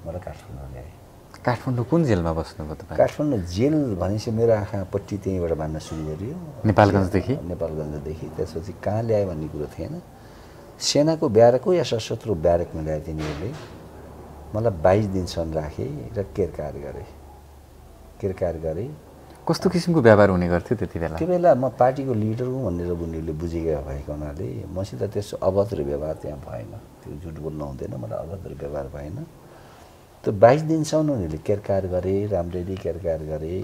Speaker 2: मलाई काठमाडौँ ल्याए।
Speaker 1: काठमाडौँ कुन जेलमा बस्नुभयो तपाईँ?
Speaker 2: काठमाडौँ जेल भनेपछि मेरो आँखा पट्टी त्यहीँबाट बाँध्न सुरु गरियो।
Speaker 1: नेपालगञ्जदेखि?
Speaker 2: नेपालगञ्जदेखि। त्यसपछि कहाँ ल्यायो भन्ने कुरो थिएन। सेनाको ब्यारेक हो या सशस्त्र ब्यारेकमा ल्याए तिनीहरूले मलाई बाइस दिनसम्म राखे र केरकार गरे। केरकार गरे।
Speaker 1: कस्तो किसिमको व्यवहार हुने गर्थ्यो त्यति बेला?
Speaker 2: त्यो बेला म पार्टीको लिडर हुँ भनेर उनीहरूले बुझेका भएको हुनाले मसित त्यस्तो अभद्र व्यवहार त्यहाँ भएन। त्यो झुट बोल्नु हुँदैन मलाई अभद्र व्यवहार भएन। त्यो बाइस दिनसम्म उनीहरूले केरकार गरे राम्ररी केरकार गरे।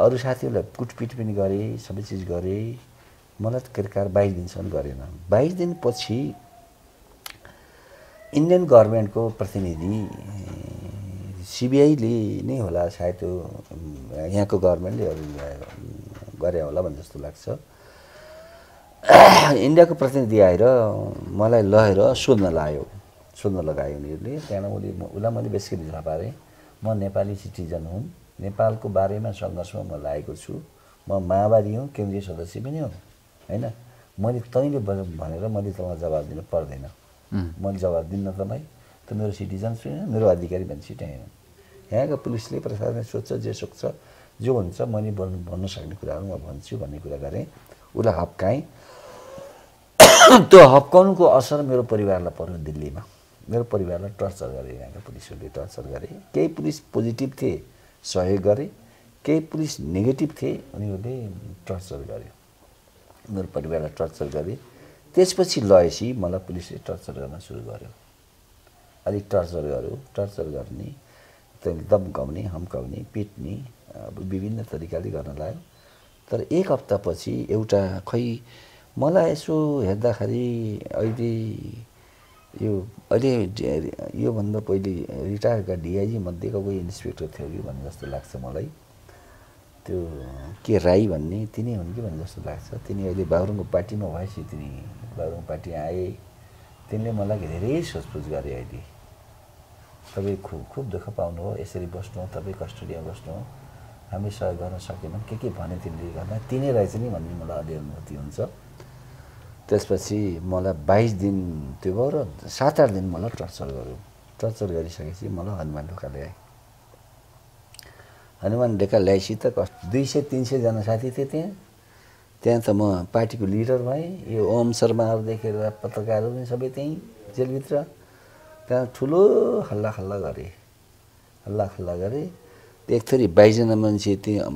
Speaker 2: अरू साथीहरूलाई कुटपिट पनि गरे सबै चिज गरे। मलाई त केरकार बाइस दिनसम्म गरेन। बाइस दिनपछि इन्डियन गभर्मेन्टको प्रतिनिधि सिबिआईले नै होला सायद त्यो यहाँको गभर्मेन्टले अरू गरे होला भने जस्तो लाग्छ। इन्डियाको प्रतिनिधि आएर मलाई लगेर सोध्न लायो। सोध्न लगायो उनीहरूले। त्यहाँबाट उसले उसलाई मैले बेसी झा पारेँ। म नेपाली सिटिजन हुँ नेपालको बारेमा सङ्घर्षमा म लागेको छु। म माओवादी हुँ केन्द्रीय सदस्य पनि हुँ होइन? मैले तैँले भनेर मैले तँलाई जवाब दिनु पर्दैन। मैले जवाब दिन्न तँलाई त मेरो सिटिजन छैन मेरो अधिकारी मान्छे त्यहाँ होइन यहाँका पुलिसले प्रशासनले सोध्छ जे सोध्छ जो हुन्छ मैले बोल्नु भन्न सक्ने कुराहरू म भन्छु भन्ने कुरा गरेँ। उसलाई हप्काएँ। त्यो हप्काउनुको असर मेरो परिवारलाई पर्यो दिल्लीमा। मेरो परिवारलाई टर्चर गरे यहाँका पुलिसहरूले टर्चर गरे। केही पुलिस पोजिटिभ थिए सहयोग गरे। केही पुलिस नेगेटिभ थिए उनीहरूले टर्चर गर्यो। मेरो परिवारलाई टर्चर गरे। त्यसपछि लगेपछि मलाई पुलिसले टर्चर गर्न सुरु गर्यो। अलिक टर्चर गर्यो। टर्चर गर्ने दम्काउने हम्काउने पिट्ने अब विभिन्न तरिकाले गर्न लाग्यो। तर एक हप्तापछि एउटा खै मलाई यसो हेर्दाखेरि अहिले यो अहिले योभन्दा पहिले रिटायरका डिआइजी मध्येको कोही इन्सपेक्टर थियो कि भन्ने जस्तो लाग्छ मलाई। त्यो के राई भन्ने तिनी हुन् कि भन्ने जस्तो लाग्छ। तिनी अहिले बाबुराङको पार्टीमा भएपछि तिनी बाबुराङ पार्टी आए। तिनले मलाई धेरै सोचपुछ गरे अहिले। तपाईँ खुब खुब दुःख पाउनु हो यसरी बस्नु तपाईँ कस्टडियामा बस्नु हामी सहयोग गर्न सकेनौँ। के के भने तिमीले गर्दा तिनै रहेछ नि भन्ने मलाई अलि अनुभूति हुन्छ। त्यसपछि मलाई बाइस दिन त्यो भयो र सात आठ दिन मलाई टर्चर गर्यो। टर्चर गरिसकेपछि मलाई हनुमान ढोका ल्याए। हनुमान ढोका ल्याएपछि त कस दुई सय तिन सयजना साथी थिए त्यहाँ। त्यहाँ त म पार्टीको लिडर भएँ। यो ओम शर्माहरूदेखि लिएर पत्रकारहरू पनि सबै त्यहीँ जेलभित्र। त्यहाँ ठुलो हल्ला खल्ला गरेँ। हल्ला खल्ला गरेँ। एक थरी बाइसजना मान्छे त्यहाँ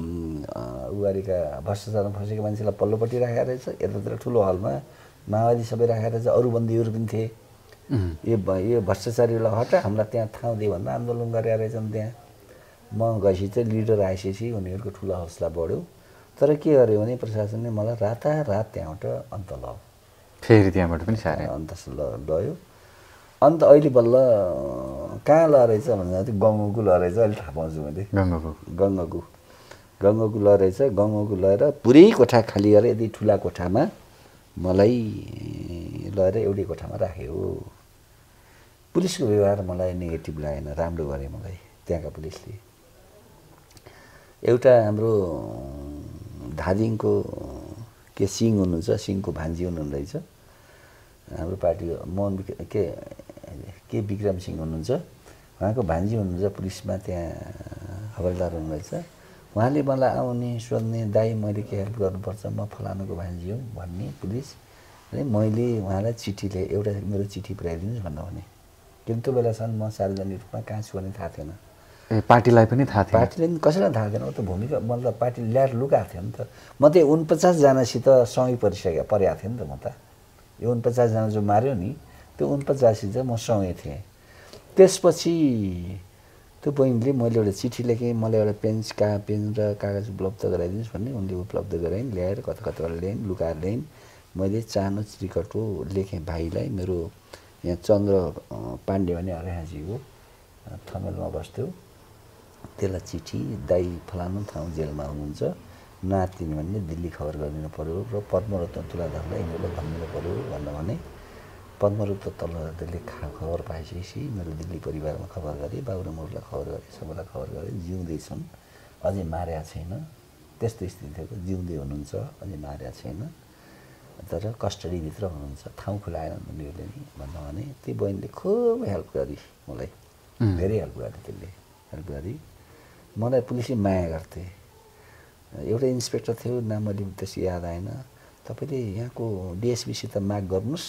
Speaker 2: उगाडीका भ्रष्टाचारमा फँसेको मान्छेलाई पल्लोपट्टि राखेको रहेछ। यतातिर ठुलो हलमा माओवादी सबै राखेको रहेछ अरू बन्दीहरू पनि थिए। यो यो भ्रष्टाचारीलाई हटा हामीलाई त्यहाँ ठाउँ दियो भन्दा आन्दोलन गरेर रहेछन् त्यहाँ। म गएपछि चाहिँ लिडर आएपछि उनीहरूको ठुलो हौसला बढ्यो। तर के गर्यो भने प्रशासनले मलाई रातारात त्यहाँबाट अन्त ल
Speaker 1: फेरि त्यहाँबाट पनि सारे
Speaker 2: अन्त लयो अन्त अहिले बल्ल कहाँ लहरहेछ भन्दा चाहिँ गङ्गाको लहरहेछ अहिले थाहा पाउँछु मैले।
Speaker 1: गङ्गाको।
Speaker 2: गङ्गाको। गङ्गाको लहरहेछ गङ्गाको लगेर पुरै कोठा खाली गरेर यदि ठुला कोठामा। मलाई लगेर एउटै कोठामा राख्यो पुलिसको व्यवहार मलाई नेगेटिभ लागेन राम्रो गरे मलाई त्यहाँका पुलिसले। एउटा हाम्रो धादिङको के सिंह हुनुहुन्छ सिंहको भान्जी हुनुहुँदो हाम्रो पार्टीको मोहन के के विक्रम सिंह हुनुहुन्छ। उहाँको भान्जी हुनुहुन्छ पुलिसमा त्यहाँ हवलदार हुनुहुरहेछ उहाँले मलाई आउने सोध्ने दाई मैले के हेल्प गर्नुपर्छ म फलानुको भान्जी हुँ भन्ने पुलिस अनि मैले उहाँलाई चिठीले एउटा मेरो चिठी पुऱ्याइदिनुहोस् भन्दा भने। किन त्यो बेलासम्म म सार्वजनिक रूपमा कहाँ छु भने थाहा थिएन।
Speaker 1: ए पार्टीलाई पनि थाहा थियो
Speaker 2: पार्टीले पनि कसैलाई थाहा थिएन त भूमिका मतलब पार्टीले ल्याएर लुकाएको थियो नि त। म त्यही उनपचासजनासित सँगै परिसकेको परेको थिएँ नि त म त। यो उनपचासजना जो माऱ्यो नि त्यो उनपचाससित म सँगै थिएँ। त्यसपछि त्यो बहिनीले मैले एउटा चिठी लेखेँ मलाई एउटा पेन का पेन र कागज उपलब्ध गराइदिनुहोस् भन्ने उनले उपलब्ध गराइन् ल्याएर कता कताबाट ल्याइन् लुकाएर ल्याइन्। मैले चानो चिकटको लेखेँ भाइलाई मेरो यहाँ चन्द्र पाण्डे भन्ने अर्याजी हो थमेलमा बस्थ्यो। त्यसलाई चिठी दाई फलानु ठाउँ जेलमा हुनुहुन्छ नातिनी भन्ने दिल्ली खबर गरिदिनु पऱ्यो र पद्मरत्न तुलाधरलाई यिनीहरूलाई भनिदिनु पऱ्यो भनेर भने। तुलाधरले खा खबर पाइसकेपछि मेरो दिल्ली परिवारमा खबर गरेँ बाबुरा मोरलाई खबर गरेँ सबैलाई खबर गरेँ जिउँदैछन् अझै मारेका छैन। त्यस्तो स्थिति थियो जिउँदै हुनुहुन्छ अझै मारेका छैन। तर कस्टडीभित्र हुनुहुन्छ ठाउँ खुलाएन उनीहरूले नि भन्दा भने। त्यही बहिनीले खुब हेल्प गरी मलाई। धेरै हेल्प गरे त्यसले। हेल्प गरी मलाई पुलिसले माया गर्थे। एउटा इन्सपेक्टर थियो नाम अहिले त्यस याद आएन। तपाईँले यहाँको डिएसपीसित माग गर्नुहोस्।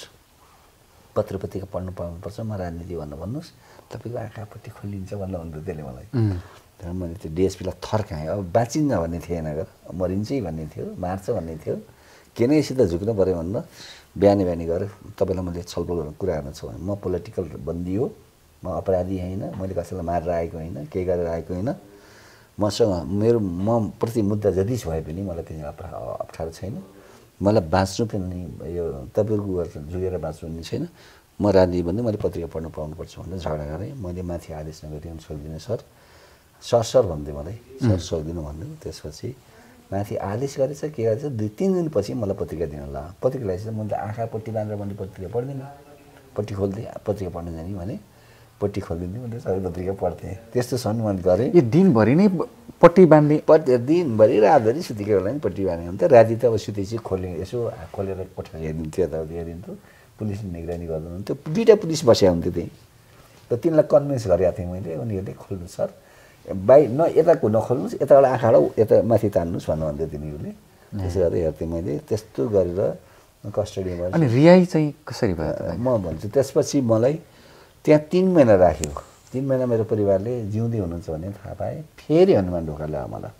Speaker 2: पत्र पत्रिका पढ्नु पाउनुपर्छ म राजनीति भन्नु भन्नुहोस्। तपाईँको आँखापट्टि खोलिन्छ भन्नु भन्थ्यो त्यसले मलाई। मैले त्यो डिएसपीलाई थर्काएँ। अब बाँचिन्न भन्ने थिएन अगर मरिन्छै भन्ने थियो। मार्छ भन्ने थियो। के नै सिधै झुक्नु पऱ्यो भन्दा बिहानी बिहानी गरेर तपाईँलाई मैले छलफल गर्ने कुरा गर्न छ भने म पोलिटिकल बन्दी हो। म अपराधी होइन। मैले कसैलाई मारेर आएको होइन। केही गरेर आएको होइन। मसँग मेरो म प्रति मुद्दा जति भए पनि मलाई त्यहाँ अपरा अप्ठ्यारो छैन। मलाई बाँच्नु पनि यो तपाईँहरूको झुकेर बाँच्नु पनि छैन। म राजनीति भन्दै मैले पत्रिका पढ्नु पाउनुपर्छ भनेर झगडा गरेँ। मैले माथि आदेश नगरिकन सक्दिनँ सर। सर सर भन्दै मलाई। सर सक्दिनँ भन्दै त्यसपछि माथि आदेश गरेछ। के गरेछ? दुई तिन दिनपछि मलाई पत्रिका दिन ल पत्रिका ल्याएपछि मैले आँखापट्टि बाँधेर मैले पत्रिका पढ्दिनँ। पट्टि खोल्थेँ पत्रिका पढ्न जाने भने पट्टि खोलिदिन्थेँ मैले सबै पत्रिका पढ्थेँ। त्यस्तो सम्मान गरेँ।
Speaker 1: यो दिनभरि नै पट्टी बाँध्ने।
Speaker 2: पट्टि दिनभरि रातभरि सुतेको बेला नि पट्टि बाँध्ने हुन्थ्यो। राति त अब सुतेपछि खोल्ने यसो खोलेर कोठा हेरिदिन्थ्यो यताउति हेरिदिन्थ्यो पुलिसले निगरानी गर्नुहुन्थ्यो। दुइटा पुलिस बसेका हुन्थ्यो त्यहीँ। र तिनलाई कन्भिन्स गरेको थिएँ मैले। उनीहरूले खोल्नु सर। बाई न यताको नखोल्नुहोस् यताबाट आँखाबाट यता माथि तान्नुहोस् भन्नुहुन्थ्यो तिनीहरूले। त्यसो गरेर हेर्थेँ मैले त्यस्तो गरेर कस्टडीमा
Speaker 1: अनि रियाई चाहिँ कसरी भयो?
Speaker 2: म भन्छु त्यसपछि मलाई त्यहाँ तिन महिना राख्यो। तिन महिना मेरो परिवारले जिउँदै हुनुहुन्छ भन्ने थाहा पाएँ। फेरि हनुमान ढोका ल्यायो मलाई।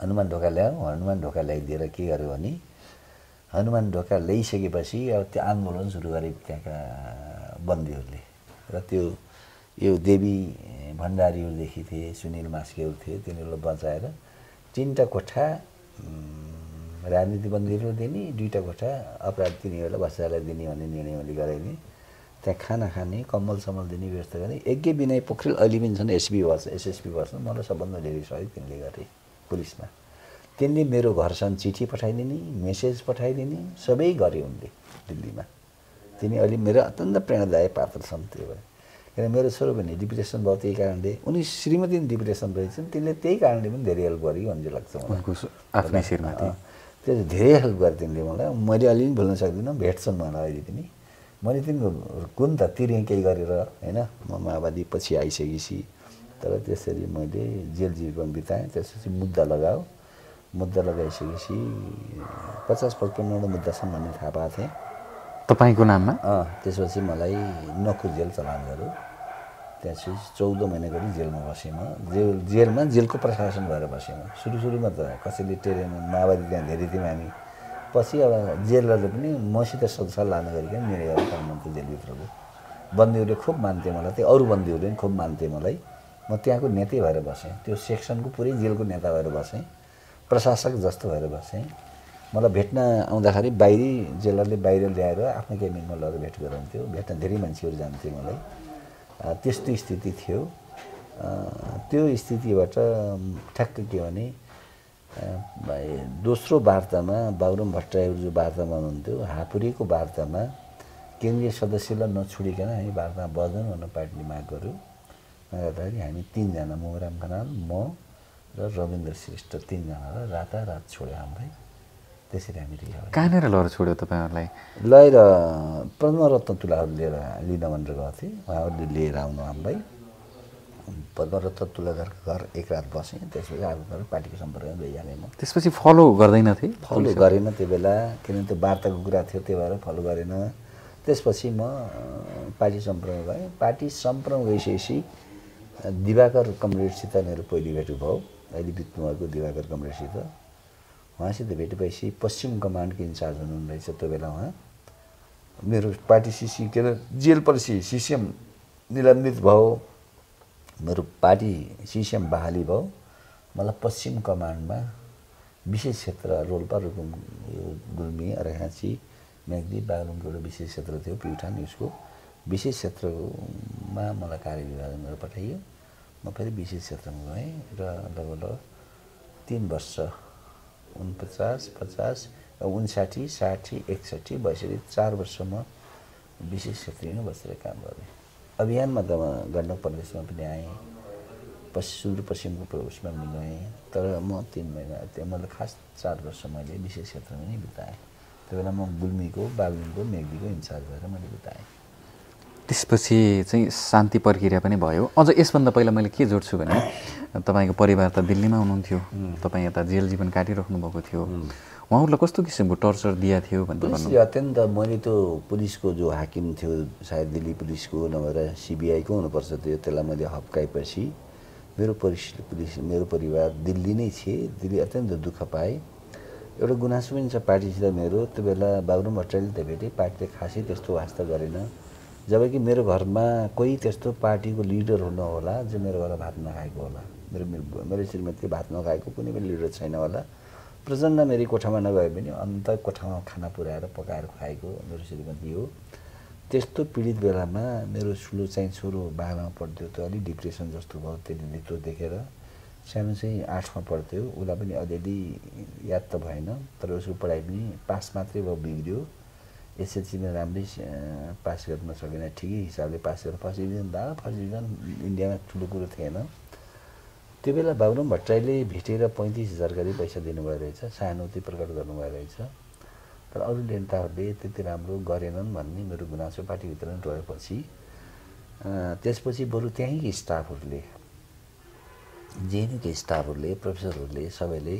Speaker 2: हनुमान ढोका ल्यायो हनुमान ढोका ल्याइदिएर के गर्यो भने हनुमान ढोका ल्याइसकेपछि अब त्यो आन्दोलन सुरु गरे त्यहाँका बन्दीहरूले। र त्यो यो देवी भण्डारीहरूदेखि थिए सुनिल मास्केहरू थिए तिनीहरूलाई बचाएर तिनवटा कोठा राजनीति बन्दीहरू दिने दुईवटा कोठा अपराध तिनीहरूलाई बच्चालाई दिने भन्ने निर्णय मैले गराइदिएँ त्यहाँ खाना खाने कम्बल सम्बल दिने व्यवस्था गर्ने। यज्ञ विनय पोखरेल अहिले पनि छन् एसपी वर्ष एसएसपी वर्ष मलाई सबभन्दा धेरै सहयोग तिनले गरे पुलिसमा। तिनले मेरो घरसम्म चिठी पठाइदिने मेसेज पठाइदिने सबै गरे उनले दिल्लीमा। तिनी अहिले मेरो अत्यन्त प्रेरणादायक पात्र छन् त्यो भए किन मेरो छोरो पनि डिप्रेसन भयो त्यही कारणले उनी श्रीमती पनि डिप्रेसन रहेछन् तिनले त्यही कारणले पनि धेरै हेल्प गर्यो भन्ने लाग्छ
Speaker 1: आफ्नै शिरमाथि
Speaker 2: त्यो धेरै हेल्प गरे तिनले मलाई। मैले अलि पनि भुल्न सक्दिनँ भेट्छन् मलाई अहिले पनि। मैले तिनको कुन त तिरेँ केही गरेर होइन म माओवादी पछि आइसकेपछि तर त्यसरी मैले जेल जीवन बिताएँ त्यसपछि मुद्दा लगायो मुद्दा लगाइसकेपछि पचास पचपन्नवटा मुद्दासम्म भन्ने थाहा पाएको थिएँ।
Speaker 1: तपाईँको नाममा?
Speaker 2: अँ त्यसपछि मलाई नखु जेल चलान गर्यो त्यसपछि चौध महिना गरी जेलमा बसेँ म। जेल जेलमा जेलको प्रशासन भएर बसेँ म। सुरु सुरुमा त कसैले टेरेन माओवादी त्यहाँ धेरै थियौँ हामी। पछि अब जेलरले पनि मसित सल्लाह नगरिकन निर्णय गरेर काठमाडौँ जेलभित्रको। बन्दीहरूले खुब मान्थे मलाई त्यो अरू बन्दीहरूले पनि खुब मान्थे मलाई। म त्यहाँको नेतै भएर बसेँ। त्यो सेक्सनको पुरै जेलको नेता भएर बसेँ। प्रशासक जस्तो भएर बसेँ। मलाई भेट्न आउँदाखेरि बाहिरी जेलरले बाहिर ल्याएर आफ्नो क्याबिनमा लगेर भेट गराउँथ्यो। भेट्न धेरै मान्छेहरू जान्थे मलाई। त्यस्तो स्थिति थियो। त्यो स्थितिबाट ठ्याक्क के भने दोस्रो वार्तामा बाबुराम भट्टराईहरू जो वार्तामा हुनुहुन्थ्यो हापुरीको वार्तामा केन्द्रीय सदस्यलाई नछोडिकन हामी वार्तामा बजाउँ भनेर पार्टीले माग गऱ्यो गर्दाखेरि हामी तिनजना मोहराम खनाल म र रविन्द्र श्रेष्ठ तिनजनालाई रातारात छोड्यो हामीलाई त्यसरी हामी
Speaker 1: कहाँनिर लगेर छोड्यो तपाईँहरूलाई?
Speaker 2: लगेर पद्मरत्न तुलाहरू लिएर लिन भनेर गएको थिएँ उहाँहरूले लिएर आउनु हामीलाई पद्मरत्न तुलाधरको घर एक रात बसेँ त्यसपछि आज पार्टीको सम्पर्कमा गइहालेँ म।
Speaker 1: त्यसपछि फलो गर्दैनथे
Speaker 2: फलो गरेन त्यो बेला किनभने त्यो वार्ताको कुरा थियो त्यो भएर फलो गरेन। त्यसपछि म पार्टी सम्पर्कमा गएँ। पार्टी सम्पर्कमा गइसकेपछि दिवाकर कमरेडसित मेरो पहिलो भेट भयो। अहिले बित्नुभएको दिवाकर कमरेडसित। उहाँसित भेट भएपछि पश्चिम कमान्डको इन्चार्ज हुनुहुँदो रहेछ त्यो बेला उहाँ। मेरो पार्टी सिसी के अरे जेल पछि सिसिएम निलम्बित भयो। मेरो पार्टी सिसिएम बहाली भयो। मलाई पश्चिम कमान्डमा विशेष क्षेत्र रोल्पा रुकुम यो गुल्मी अरेखाँची म्याग्दी बागलुङको एउटा विशेष क्षेत्र थियो प्युठान उसको विशेष क्षेत्रमा मलाई कार्यविभाजन गरेर पठाइयो। म फेरि विशेष क्षेत्रमा गएँ र लगभग तिन वर्ष उनपचास पचास उन्साठी साठी एकसट्ठी भइसक्यो चार वर्षमा विशेष क्षेत्रमा बसेर काम गरेँ। अभियानमा त म गण्डक प्रदेशमा पनि आएँ। पश्चिम सुदूरपश्चिमको उसमा पनि गएँ। तर म तिन महिना त्यो मैले खास चार वर्ष मैले विशेष क्षेत्रमा नै बिताएँ। त्यो बेला म गुल्मीको बागलुङको मेग्दीको इन्चार्ज भएर मैले बिताएँ।
Speaker 1: त्यसपछि चाहिँ शान्ति प्रक्रिया पनि भयो। अझ यसभन्दा पहिला मैले के जोड्छु भने तपाईँको परिवार त दिल्लीमा हुनुहुन्थ्यो तपाईँ यता जेल जीवन काटिराख्नु भएको थियो। उहाँहरूलाई कस्तो किसिमको टर्चर दिएको थियो भनेर
Speaker 2: अत्यन्त मैले त्यो पुलिसको जो हाकिम थियो सायद दिल्ली पुलिसको नभएर सिबिआईको हुनुपर्छ त्यो त्यसलाई मैले हप्काएपछि मेरो परिस पुलिस मेरो परिवार दिल्ली नै थिए। दिल्ली अत्यन्त दुःख पाएँ। एउटा गुनासो पनि छ पार्टीसित मेरो। त्यो बेला बाबुराम भट्टराईले त भेटेँ पार्टीले खासै त्यस्तो वास्ता गरेन। जबकि मेरो घरमा कोही त्यस्तो पार्टीको लिडर हुनु होला जो मेरो घरमा भात नखाएको होला। मेरो मेरो श्रीमती भात नखाएको कुनै पनि लिडर छैन होला। प्रचण्ड मेरो कोठामा नगए पनि अन्त कोठामा खाना पुऱ्याएर पकाएर खुवाएको मेरो श्रीमती हो। त्यस्तो पीडित बेलामा मेरो ठुलो चाहिँ छोरो बाह्रमा पढ्थ्यो त्यो अलिक डिप्रेसन जस्तो भयो त्यसले त्यो देखेर। सानो चाहिँ आठमा पढ्थ्यो उसलाई पनि अलिअलि याद त भएन तर उसको पढाइ पनि पास मात्रै भयो बिग्रियो। एसएलसीमा राम्रै पास गर्न सकेन ठिकै हिसाबले पास गरेर फर्स्ट डिभिजन दा फर्स्ट डिभिजन इन्डियामा ठुलो कुरो थिएन। त्यो बेला बाबुराम भट्टराईले भेटेर पैँतिस हजार गरी पैसा दिनुभयो रहेछ सहानुभूति प्रकट गर्नुभयो रहेछ। तर अरू नेताहरूले त्यति राम्रो गरेनन् भन्ने मेरो गुनासो पार्टीभित्र नै रहेपछि त्यसपछि बरु त्यहीँको स्टाफहरूले जेएनयुको स्टाफहरूले प्रोफेसरहरूले सबैले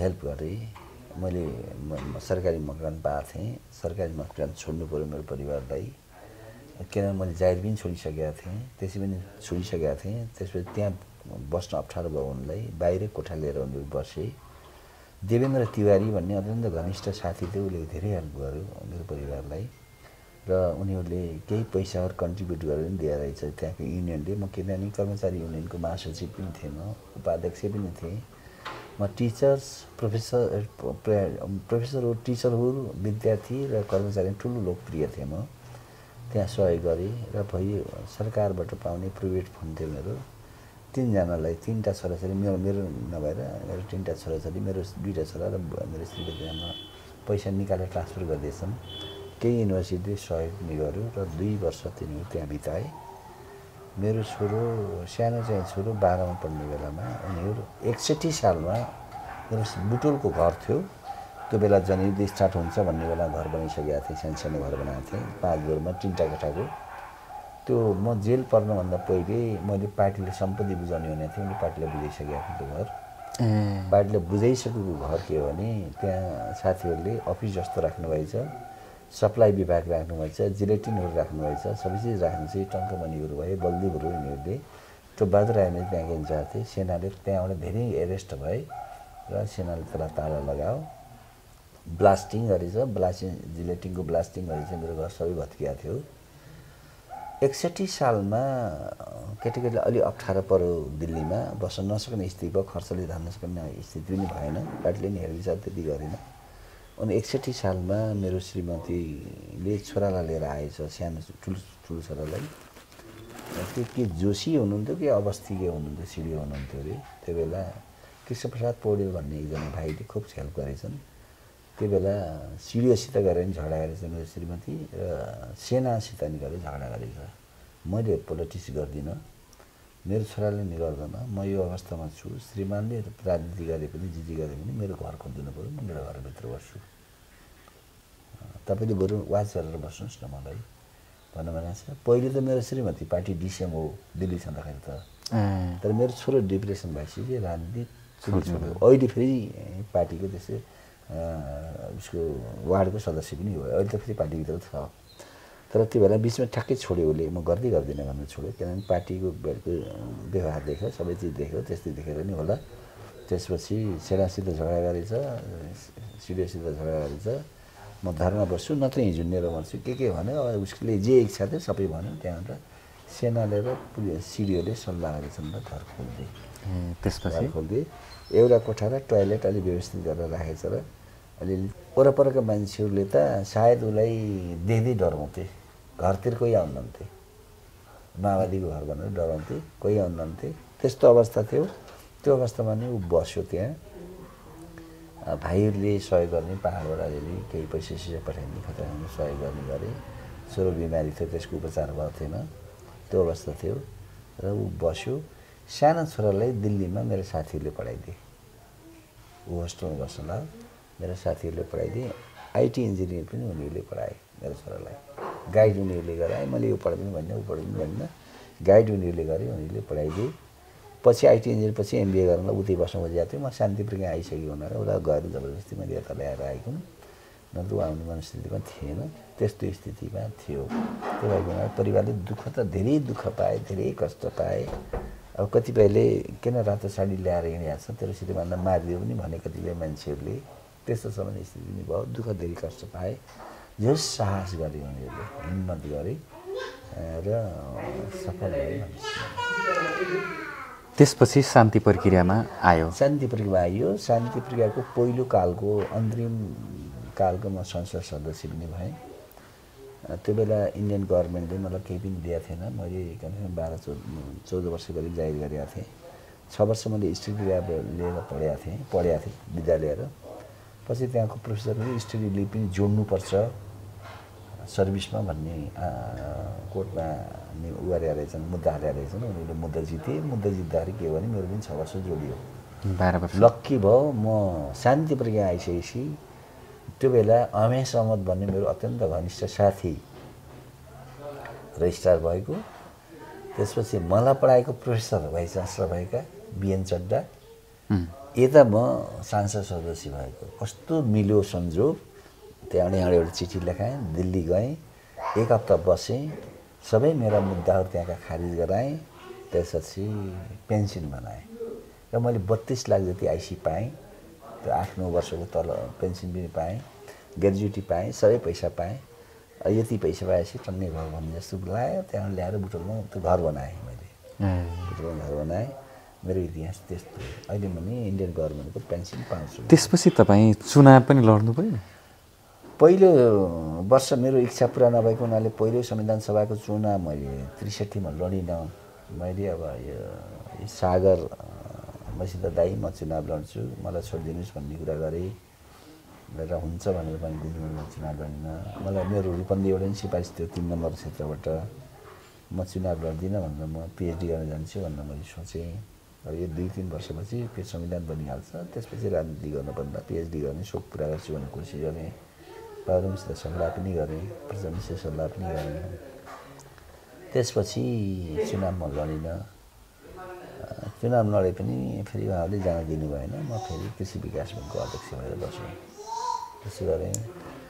Speaker 2: हेल्प गरे। मैले सरकारी मकान पाएको थिएँ। सरकारी मकान छोड्नु पऱ्यो मेरो परिवारलाई। किनभने मैले जाहिर पनि छोडिसकेका थिएँ। त्यसै पनि छोडिसकेका थिएँ। त्यसपछि त्यहाँ बस्न अप्ठ्यारो भयो उनलाई। बाहिरै कोठा लिएर उनीहरू बसे। देवेन्द्र तिवारी भन्ने अत्यन्त घनिष्ठ साथी थियो। उसले धेरै हेल्प गर्यो मेरो परिवारलाई। र उनीहरूले केही पैसाहरू कन्ट्रिब्युट गरेर पनि दिएर रहेछ त्यहाँको युनियनले। म किनभने कर्मचारी युनियनको महासचिव पनि थिएँ म। उपाध्यक्ष पनि थिएँ। टिचर्स प्रोफेसर प्रोफेसर हो टिचर हो विद्यार्थी र कर्मचारी ठुलो लोकप्रिय थिएँ म। त्यहाँ सहयोग गरेँ र भयो सरकारबाट पाउने प्राइभेट फन्ड थियो मेरो। तिनजनालाई तिनवटा छोराछोरी मेरो मेरो नभएर मेरो तिनवटा छोराछोरी मेरो दुईवटा छोरा र मेरो श्रीमतीमा पैसा निकालेर ट्रान्सफर गर्दैछन्। केही युनिभर्सिटीले सहयोग गर्यो र दुई वर्ष तिनीहरू त्यहाँ बिताए। मेरो छोरो सानो चाहिँ छोरो बाह्रमा पढ्ने बेलामा उनीहरू एकसट्ठी सालमा मेरो बुटोलको घर थियो। त्यो बेला जनयुद्ध स्टार्ट हुन्छ भन्ने बेला घर बनाइसकेका थिएँ सानो सानो घर बनाएको थिएँ। पाँच घरमा तिनवटा कोठाको। त्यो म जेल पर्नुभन्दा पहिले मैले पार्टीले सम्पत्ति बुझाउने भनेको थिएँ। मैले पार्टीलाई बुझाइसकेको थिएँ त्यो घर। पार्टीले बुझाइसकेको घर के हो भने त्यहाँ साथीहरूले अफिस जस्तो राख्नुभएछ सप्लाई विभाग राख्नुभएछ जिलेटिनहरू राख्नुभएछ सबै चिज राख्नु चाहिँ टङ्कमणिहरू भयो बल्दीहरू यिनीहरूले। त्यो बहादुर आइले त्यहाँको इन्चार्ज थिए सेनाले त्यहाँबाट धेरै एरेस्ट भए र सेनाले त्यसलाई ताला लगायो। ब्लास्टिङ गरेछ ब्लास्टिङ जिलेटिङको ब्लास्टिङ गरेछ मेरो घर सबै भत्किएको थियो। एकसट्ठी सालमा केटाकेटीलाई अलिक अप्ठ्यारो पऱ्यो दिल्लीमा बस्न नसक्ने स्थिति भयो खर्चले धान्न सक्ने स्थिति पनि भएन पार्टीले नि हेरविचार त्यति गरेन। अनि एकसट्ठी सालमा मेरो श्रीमतीले छोरालाई लिएर आएछ सानो ठुलो ठुलो छोरालाई। त्यो के जोशी हुनुहुन्थ्यो कि अवस्थी के हुनुहुन्थ्यो सिडिओ हुनुहुन्थ्यो अरे त्यो बेला कृष्णप्रसाद पौडेल भन्ने एकजना भाइले खुब हेल्प गरेछन्। त्यो बेला सिडिओसित गएर नि झगडा गरेछ मेरो श्रीमती र सेनासित नि गएर झगडा गरेछ। मैले पोलिटिक्स गर्दिनँ। मेरो छोराले नि गर्दैन। म यो अवस्थामा छु। श्रीमानले राजनीति गरे पनि जिजी गरे पनि मेरो घर खोलिदिनु पऱ्यो। म मेरो घरभित्र बस्छु। तपाईँले बरु वाच गरेर बस्नुहोस् न मलाई। भन्नु छ पहिले त मेरो श्रीमती पार्टी डिसिएम हो दिल्ली छँदाखेरि त। तर मेरो छोरो डिप्रेसन भएपछि राजनीति छोड्यो अहिले फेरि पार्टीको त्यसै उसको वार्डको सदस्य पनि हो अहिले त फेरि पार्टीभित्र छ। तर त्यो बेला बिचमा ठ्याक्कै छोड्यो उसले म गर्दै गर्दिनँ भनेर छोड्यो किनभने पार्टीको व्यवहार देख्यो सबै चिज देख्यो त्यस्तै देखेर नि होला। त्यसपछि सेनासित झगडा गरेछ सिडिओसित झगडा गरेछ। म धर्ममा बस्छु नत्र हिजो लिएर मर्छु के के भन्यो अब उसले जे इच्छा थियो सबै भन्यो। त्यहाँबाट सेनाले र पुलिस सिडिओले सल्लाह गरेछन् र घर खोलिदिए।
Speaker 1: ए, त्यसपछि?
Speaker 2: घर खोलिदिए। एउटा कोठा र टोयलेट अलिक व्यवस्थित गरेर राखेछ र अलिअलि वरपरका मान्छेहरूले त सायद उसलाई देख्दै डराउँथे। घरतिर कोही आउनुहुन्थे माओवादीको घर भनेर डराउँथे कोही आउनुहुन्थे त्यस्तो अवस्था थियो। त्यो अवस्थामा नै ऊ बस्यो त्यहाँ। भाइहरूले सहयोग गर्ने पाहाडबाट अलिअलि केही पैसा सैसा पठाइदिने खतरा सहयोग गर्ने गरे। छोरो बिमारी थियो त्यसको उपचार भएको त्यो अवस्था थियो र ऊ बस्यो। सानो छोरालाई दिल्लीमा मेरो साथीहरूले पढाइदिए। ऊ होस्टेलमा बस्न लाग्यो मेरो साथीहरूले पढाइदिए। आइटी इन्जिनियर पनि उनीहरूले पढाए मेरो छोरालाई। गाइड उनीहरूले गराए मैले यो पढाइदिनु भन्ने ऊ पढाइदिनु भन्ने गाइड उनीहरूले गरे उनीहरूले पढाइदिए पछि आइटी इन्जिनियर पछि एमबिए गरेर उतै बस्न खोजेको थियो। म शान्तिपुर यहाँ आइसक्यो भनेर उसलाई गएर जबरजस्ती मैले यता ल्याएर आएको नत्र ऊ आउने मनस्थितिमा थिएन। त्यस्तो स्थितिमा थियो। त्यो भएको हुनाले परिवारले दुःख त धेरै दुःख पाए धेरै कष्ट पाए। अब कतिपयले किन रातो साडी ल्याएर हिँडेको छ? तेरो श्रीमानलाई मारिदियो पनि भने कतिपय मान्छेहरूले त्यस्तोसम्म स्थिति पनि भयो दुःख धेरै कष्ट पाए। जो साहस गरे उनीहरूले हिम्मत गरे र सफल भए
Speaker 1: त्यसपछि शान्ति प्रक्रियामा आयो।
Speaker 2: शान्ति प्रक्रिया आइयो। शान्ति प्रक्रियाको पहिलो कालको अन्तरिम कालको म संसद सदस्य पनि भएँ। त्यो बेला इन्डियन गभर्मेन्टले मलाई केही पनि दिएको थिएन। मैले कमसेकम बाह्र चौध चौध वर्ष करिब जागिर गरेका थिएँ। छ वर्ष मैले स्टडी लिएर पढेका थिएँ पढेका थिएँ विद्यालय लिएर। पछि त्यहाँको प्रोफेसरले स्टडी लिभ पनि जोड्नुपर्छ। सर्भिसमा भन्ने कोर्टमा उ गरेका रहेछन् मुद्दा हालेका रहेछन्। उनीहरूले मुद्दा जिते मुद्दा जित्दाखेरि के भने मेरो पनि छ वर्ष जोडियो।
Speaker 1: बाह्र वर्ष।
Speaker 2: लक्की भयो म शान्ति प्रज्ञा आइसकेपछि त्यो बेला अमेश अहमद भन्ने मेरो अत्यन्त घनिष्ठ साथी रजिस्ट्रार भएको। त्यसपछि मलाई पढाएको प्रोफेसर भाइस चान्सलर भएका बिएन चड्डा। यता म सांसद सदस्य भएको। कस्तो मिल्यो संजोग। त्यहाँबाट यहाँबाट एउटा चिठी लेखाएँ दिल्ली गएँ एक हप्ता बसेँ सबै मेरा मुद्दाहरू त्यहाँका खारिज गराएँ त्यसपछि पेन्सन बनाएँ। र मैले बत्तिस लाख जति आइसी पाएँ त्यो आठ नौ वर्षको तल पेन्सन पनि पाएँ ग्रेजुटी पाएँ सबै पैसा पाएँ। यति पैसा पाएपछि टन्ने घर भन्ने जस्तो लाग्यो त्यहाँबाट ल्याएर बुटोलमा त्यो घर बनाएँ मैले। बुटोलमा घर बनाएँ मेरो इतिहास त्यस्तो। अहिले पनि इन्डियन गभर्मेन्टको पेन्सन पाउँछु।
Speaker 1: त्यसपछि तपाईँ चुनाव पनि लड्नु भयो
Speaker 2: पहिलो वर्ष मेरो इच्छा पुरा नभएको हुनाले पहिलो संविधान सभाको चुनाव मैले त्रिसठीमा लडिनँ। मैले अब यो सागर मसित दाई म चुनाव लड्छु। मलाई छोडिदिनुहोस् भन्ने कुरा गरेँ। र हुन्छ भनेर पनि बुझ्नु चुनाव लडिनँ। मलाई मेरो रूपन्दी एउटा सिफारिस थियो तिन नम्बर क्षेत्रबाट। म चुनाव लड्दिनँ भनेर म पिएचडी गर्न जान्छु भनेर मैले सोचेँ। अब यो दुई तिन वर्षपछि फेरि संविधान बनिहाल्छ। त्यसपछि राजनीति गर्नुपर्दा पिएचडी गर्ने सोख पुरा गर्छु भन्ने कोसिस गरेँ। बाबुरामसित सल्लाह पनि गरेँ प्रधानमन्त्रीसित सल्लाह पनि गरेँ त्यसपछि चुनावमा लडिनँ। चुनाव लडे पनि फेरि उहाँहरूले जान दिनु भएन। म फेरि कृषि विकास ब्याङ्कको अध्यक्ष भएर बसेँ त्यसो गरेँ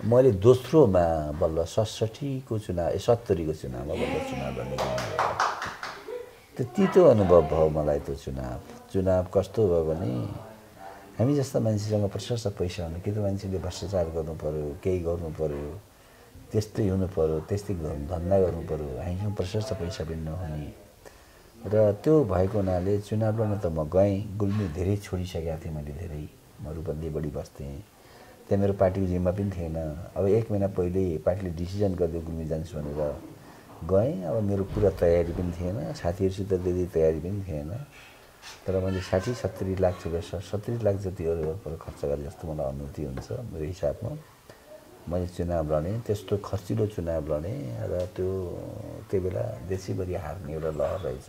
Speaker 2: मैले दोस्रोमा बल्ल सडसठीको चुनाव ए सत्तरीको चुनावमा बल्ल चुनाव लड्ने। त्यो तितो अनुभव भयो मलाई त्यो चुनाव। चुनाव कस्तो भयो भने हामी जस्ता मान्छेसँग प्रशस्त पैसा हुनु कि त मान्छेले भ्रष्टाचार गर्नु पऱ्यो केही गर्नु पऱ्यो त्यस्तै हुनु पऱ्यो त्यस्तै धन्दा गर्नु पऱ्यो हामीसँग प्रशस्त पैसा पनि नहुने। र त्यो भएको हुनाले चुनाव लड्न त म गएँ गुल्मी धेरै छोडिसकेको थिएँ मैले धेरै म रूपन्दी बढी बस्थेँ। त्यहाँ मेरो पार्टीको जिम्मा पनि थिएन। अब एक महिना पहिल्यै पार्टीले डिसिजन गरिदियो गुल्मी जान्छु भनेर। गएँ अब मेरो पुरा तयारी पनि थिएन साथीहरूसित त्यति तयारी पनि थिएन। तर मैले साठी सत्तरी लाख रुपियाँ सत्तरी लाख जति पर खर्च गरेँ जस्तो मलाई अनुभूति हुन्छ मेरो हिसाबमा। मैले चुनाव लडेँ त्यस्तो खर्चिलो चुनाव लडेँ र त्यो त्यो बेला देशीभरि हार्ने एउटा लहर रहेछ।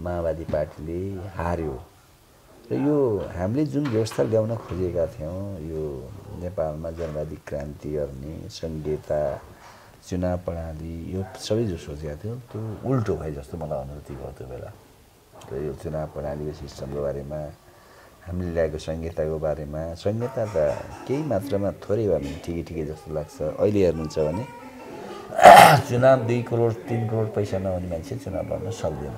Speaker 2: माओवादी पार्टीले हार्यो। र यो हामीले जुन व्यवस्था ल्याउन खोजेका थियौँ यो नेपालमा जनवादी क्रान्ति गर्ने सङ्घीयता चुनाव प्रणाली यो सबै जो सोचेका थियौँ। त्यो उल्टो भए जस्तो मलाई अनुभूति भयो त्यो बेला। र यो चुनाव प्रणालीको सिस्टमको बारेमा हामीले ल्याएको संहिताको बारेमा। संहिता त केही मात्रामा थोरै भए पनि ठिकै ठिकै जस्तो लाग्छ। अहिले हेर्नुहुन्छ भने चुनाव दुई करोड तिन करोड पैसा नहुने मान्छे चुनाव लड्न सक्दैन।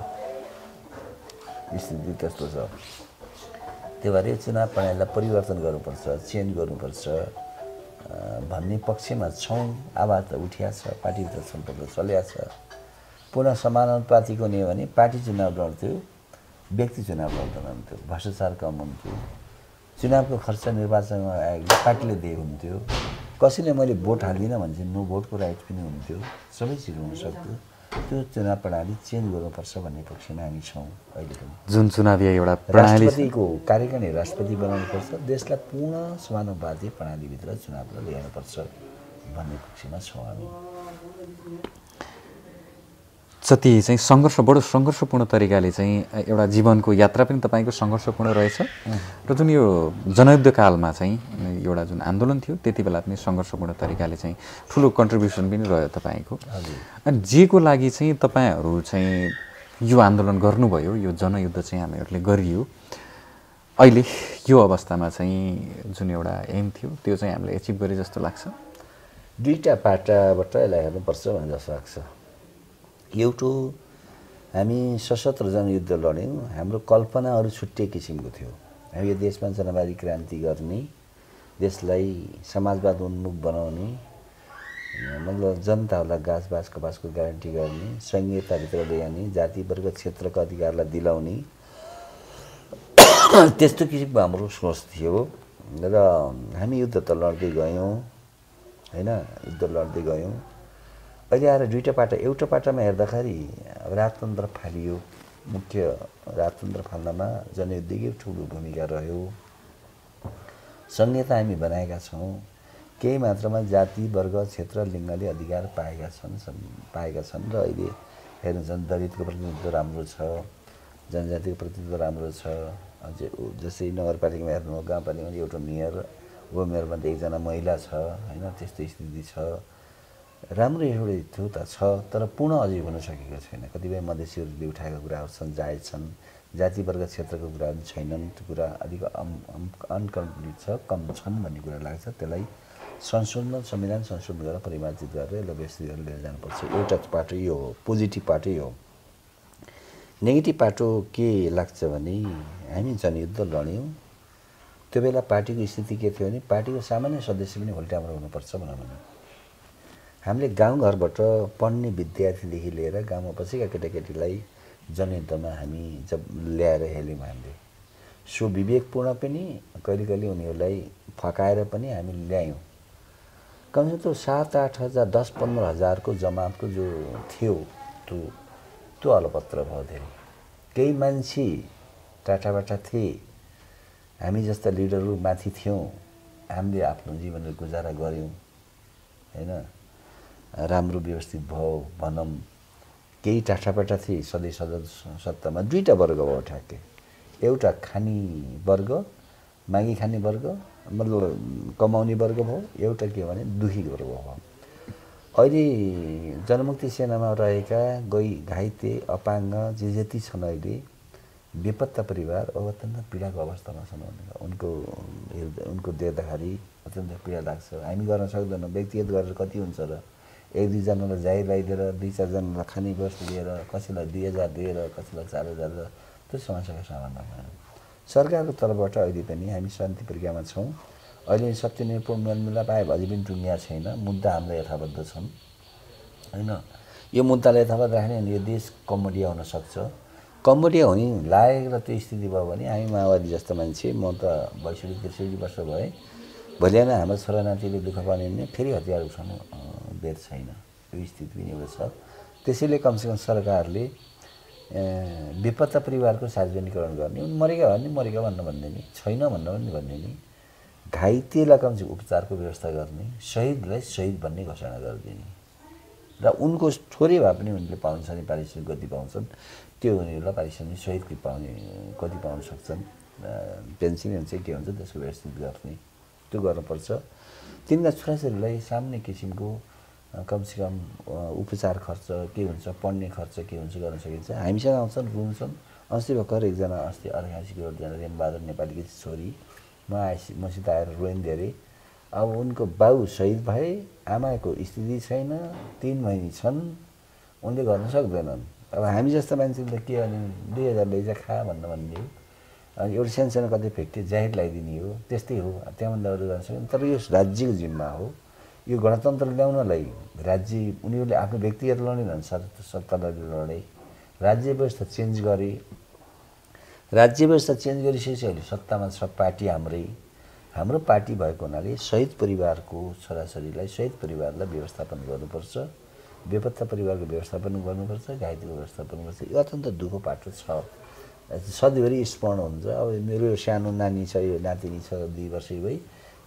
Speaker 2: स्थिति त्यस्तो छ। त्यो भएर यो चुनाव प्रणालीलाई परिवर्तन गर्नुपर्छ चेन्ज गर्नुपर्छ। भन्ने पक्षमा छौँ। आवाज त उठिया छ पार्टीभित्र सम्पर्क चलिया छ। पुनः समानुपातिको नि हो भने पार्टी चुनाव लड्थ्यो। व्यक्ति चुनाव लड्दैन हुन्थ्यो भ्रष्टाचार कम हुन्थ्यो चुनावको खर्च निर्वाचनमा आएको पार्टीले दिए हुन्थ्यो कसैले मैले भोट हाल्दिनँ भने चाहिँ नो भोटको राइट पनि हुन्थ्यो सबै चिज हुनसक्थ्यो। त्यो चुनाव प्रणाली चेन्ज गर्नुपर्छ भन्ने पक्षमा हामी छौँ अहिले पनि।
Speaker 1: जुन चुनावी एउटा
Speaker 2: राष्ट्रपतिको कार्यकारिणी राष्ट्रपति बनाउनुपर्छ देशलाई पूर्ण समानुपातिक प्रणालीभित्र चुनावलाई ल्याउनुपर्छ भन्ने पक्षमा छौँ हामी।
Speaker 1: जति चाहिँ सङ्घर्ष बडो सङ्घर्षपूर्ण तरिकाले चाहिँ एउटा जीवनको यात्रा पनि तपाईँको सङ्घर्षपूर्ण रहेछ। र जुन यो जनयुद्ध कालमा चाहिँ एउटा जुन आन्दोलन थियो त्यति बेला पनि सङ्घर्षपूर्ण तरिकाले चाहिँ ठुलो कन्ट्रिब्युसन पनि रह्यो तपाईँको। अनि जेको लागि चाहिँ तपाईँहरू चाहिँ यो आन्दोलन गर्नुभयो यो जनयुद्ध चाहिँ हामीहरूले गरियो अहिले यो अवस्थामा चाहिँ जुन एउटा एम थियो त्यो चाहिँ हामीले एचिभ गरे जस्तो लाग्छ।
Speaker 2: दुईवटा पाटाबाट यसलाई हेर्नुपर्छ भन्ने जस्तो लाग्छ। एउटो हामी सशस्त्र जनयुद्ध लड्यौँ। हाम्रो कल्पना अरू छुट्टै किसिमको थियो। हामी यो देशमा जनवादी क्रान्ति गर्ने देशलाई समाजवाद उन्मुख बनाउने मतलब जनताहरूलाई गाँस बाँस कपासको ग्यारेन्टी गर्ने संहिताभित्र ल्याउने जाति वर्ग क्षेत्रको अधिकारलाई दिलाउने। त्यस्तो किसिमको हाम्रो सोच थियो। र हामी युद्ध त लड्दै गयौँ होइन? युद्ध लड्दै गयौँ। अहिले आएर दुईवटा पाटा एउटा पाटामा हेर्दाखेरि राजतन्त्र फालियो। मुख्य राजतन्त्र फाल्नमा जनयुद्धकै ठुलो भूमिका रह्यो। संहिता हामी बनाएका छौँ। केही मात्रामा जाति वर्ग क्षेत्र लिङ्गले अधिकार पाएका छन् पाएका छन् र अहिले हेर्नुहुन्छ दलितको प्रतिनिधित्व राम्रो छ जनजातिको प्रतिनिधित्व राम्रो छ। जस्तै नगरपालिकामा हेर्नु गाउँपालिकामा एउटा मेयर वो मेयरमा त एकजना महिला छ होइन? त्यस्तो स्थिति छ। राम्रो एउटै थियो त छ तर पूर्ण अझै हुन सकेको छैन। कतिपय मधेसीहरूले उठाएका कुराहरू छन् जायज छन् जाति वर्ग क्षेत्रको कुराहरू छैनन्। त्यो कुरा अलिक अनकम्प्लिट छ कम छन् भन्ने कुरा लाग्छ। त्यसलाई संशोधन संविधान संशोधन गरेर परिमार्जित गरेर यसलाई व्यवस्थित लिएर जानुपर्छ। एउटा पाटो यो हो पोजिटिभ पाटो यो हो। नेगेटिभ पाटो के लाग्छ भने हामी जनयुद्ध लड्यौँ। त्यो बेला पार्टीको स्थिति के थियो भने पार्टीको सामान्य सदस्य पनि होल्टाम्रो हुनुपर्छ भनौँ भने हामीले गाउँघरबाट पढ्ने विद्यार्थीदेखि लिएर गाउँमा बसेका केटाकेटीलाई जनयुद्धमा हामी जब ल्याएर हेल्यौँ हामीले। सो विवेकपूर्ण पनि कहिले कहिले उनीहरूलाई फकाएर पनि हामी ल्यायौँ। कमसे त्यो सात आठ हजार दस पन्ध्र हजारको जमातको जो थियो त्यो त्यो अलपत्र भयो धेरै। केही मान्छे टाटाबाटा थिए। हामी जस्ता लिडरहरू माथि थियौँ। हामीले आफ्नो जीवनको गुजारा गऱ्यौँ। होइन? राम्रो व्यवस्थित भयो भनौँ। केही टाठापाटा थिए सधैँ सदर सत्तामा। दुईवटा वर्ग भयो ठ्याक्कै। एउटा खाने वर्ग मागी खाने वर्ग मतलब कमाउने वर्ग भयो। एउटा के भने दुखी वर्ग भयो। अहिले जनमुक्ति सेनामा रहेका गई घाइते अपाङ्ग जे जति छन् अहिले बेपत्ता परिवार अत्यन्त पीडाको अवस्थामा छन् उनको उनको देख्दाखेरि अत्यन्त पीडा लाग्छ। हामी गर्न सक्दैनौँ। व्यक्तिगत गरेर कति हुन्छ र एक दुईजनालाई जाहिर लगाइदिएर दुई चारजनालाई खाने वस्तु दिएर कसैलाई दुई हजार दिएर कसैलाई चार हजार त्यो समस्याको समाधान भएन सरकारको तर्फबाट अहिले पनि हामी शान्ति प्रक्रियामा छौँ। अहिले सत्य निरूपण मेलमिलाप आयो अझै पनि टुङ्गिया छैन। मुद्दा हाम्रो यथाबद्ध छन्। होइन? यो मुद्दालाई यथावत राख्ने भने यो देश कम्बोडिया हुनसक्छ कम्बोडिया हुने लागेको र त्यो स्थिति भयो भने हामी माओवादी जस्तो मान्छे। म त बैसठी त्रिसठी वर्ष भएँ। भोलि बिहान हाम्रो छोरा नातिले दुःख पाउने भने फेरि हतियार उठाउनु। बेर छैन यो स्थिति पनि एउटा छ। त्यसैले कमसेकम सरकारले बेपत्ता परिवारको सार्वजनिकरण गर्ने मरेका भने मरेका भन्न भन्ने छैन भन्न पनि भन्ने नि घाइतेलाई कमसेकम उपचारको व्यवस्था गर्ने शहीदलाई शहीद भन्ने घोषणा गरिदिने। र उनको थोरै भए पनि उनले पाउँछ नि पारिश्रमिक कति पाउँछन् त्यो उनीहरूलाई पारिश्रमिक शहीदको पाउने कति पाउन सक्छन्। पेन्सन हुन्छ के हुन्छ त्यसको व्यवस्थित गर्ने त्यो गर्नुपर्छ। तिनका छोराछोरीलाई सामान्य किसिमको कमसेकम उपचार खर्च के हुन्छ पढ्ने खर्च के हुन्छ गर्न सकिन्छ। हामीसँग आउँछन् रुन्छन्। अस्ति भर्खर एकजना अस्ति अर्घासीको एकजना रेमबहादुर नेपालीकी छोरी म आएपछि मसित आएर रोइन धेरै। अब उनको बाउ शहीद भए आमाको स्थिति छैन तिन महिने छन् उनले गर्न सक्दैनन्। अब हामी जस्तो मान्छेले त के भने दुई हजार लैजा खा भन्न भन्ने अनि एउटा सानो कतै भेट्यो जाहिर लगाइदिने हो त्यस्तै हो। त्यहाँभन्दा अरू गर्न सक्दैन। तर यो राज्यको जिम्मा हो। यो गणतन्त्र ल्याउनलाई राज्य उनीहरूले आफ्नो व्यक्तिगत लडेनन् सत्तालाई लडे। राज्य व्यवस्था चेन्ज गरे। राज्य व्यवस्था चेन्ज गरिसकेपछि अहिले सत्तामा छ पार्टी हाम्रै। हाम्रो पार्टी भएको हुनाले शहीद परिवारको छोराछोरीलाई शहीद परिवारलाई व्यवस्थापन गर्नुपर्छ। बेपत्ता परिवारको व्यवस्थापन गर्नुपर्छ घाइतेको व्यवस्थापन गर्छ यो अत्यन्त दुःखो पाटो छ। सधैँभरि स्मरण हुन्छ। अब मेरो सानो नानी छ यो नातिनी छ दुई वर्ष भई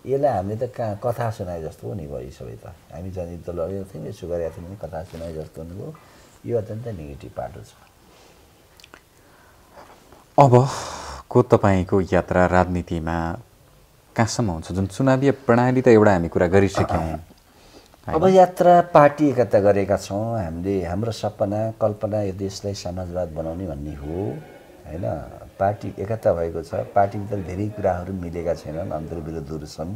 Speaker 2: यसलाई हामीले त कहाँ कथा सुनाए जस्तो हो नि भयो सबै त। हामी जनयुद्ध लडेको थियौँ यसो गरेका थियौँ भने कथा सुनाए जस्तो हुनुभयो यो अत्यन्त नेगेटिभ पाटो छ
Speaker 1: अबको तपाईँको यात्रा राजनीतिमा कहाँसम्म हुन्छ? जुन चुनावीय प्रणाली त एउटा हामी कुरा गरिसक्यौँ।
Speaker 2: अब यात्रा पार्टी एकता गरेका छौँ हामीले हाम्रो सपना कल्पना यो देशलाई समाजवाद बनाउने भन्ने हो। होइन? पार्टी एकता भएको छ। पार्टीभित्र धेरै कुराहरू मिलेका छैनन्। अन्तर्विरोधहरू छन्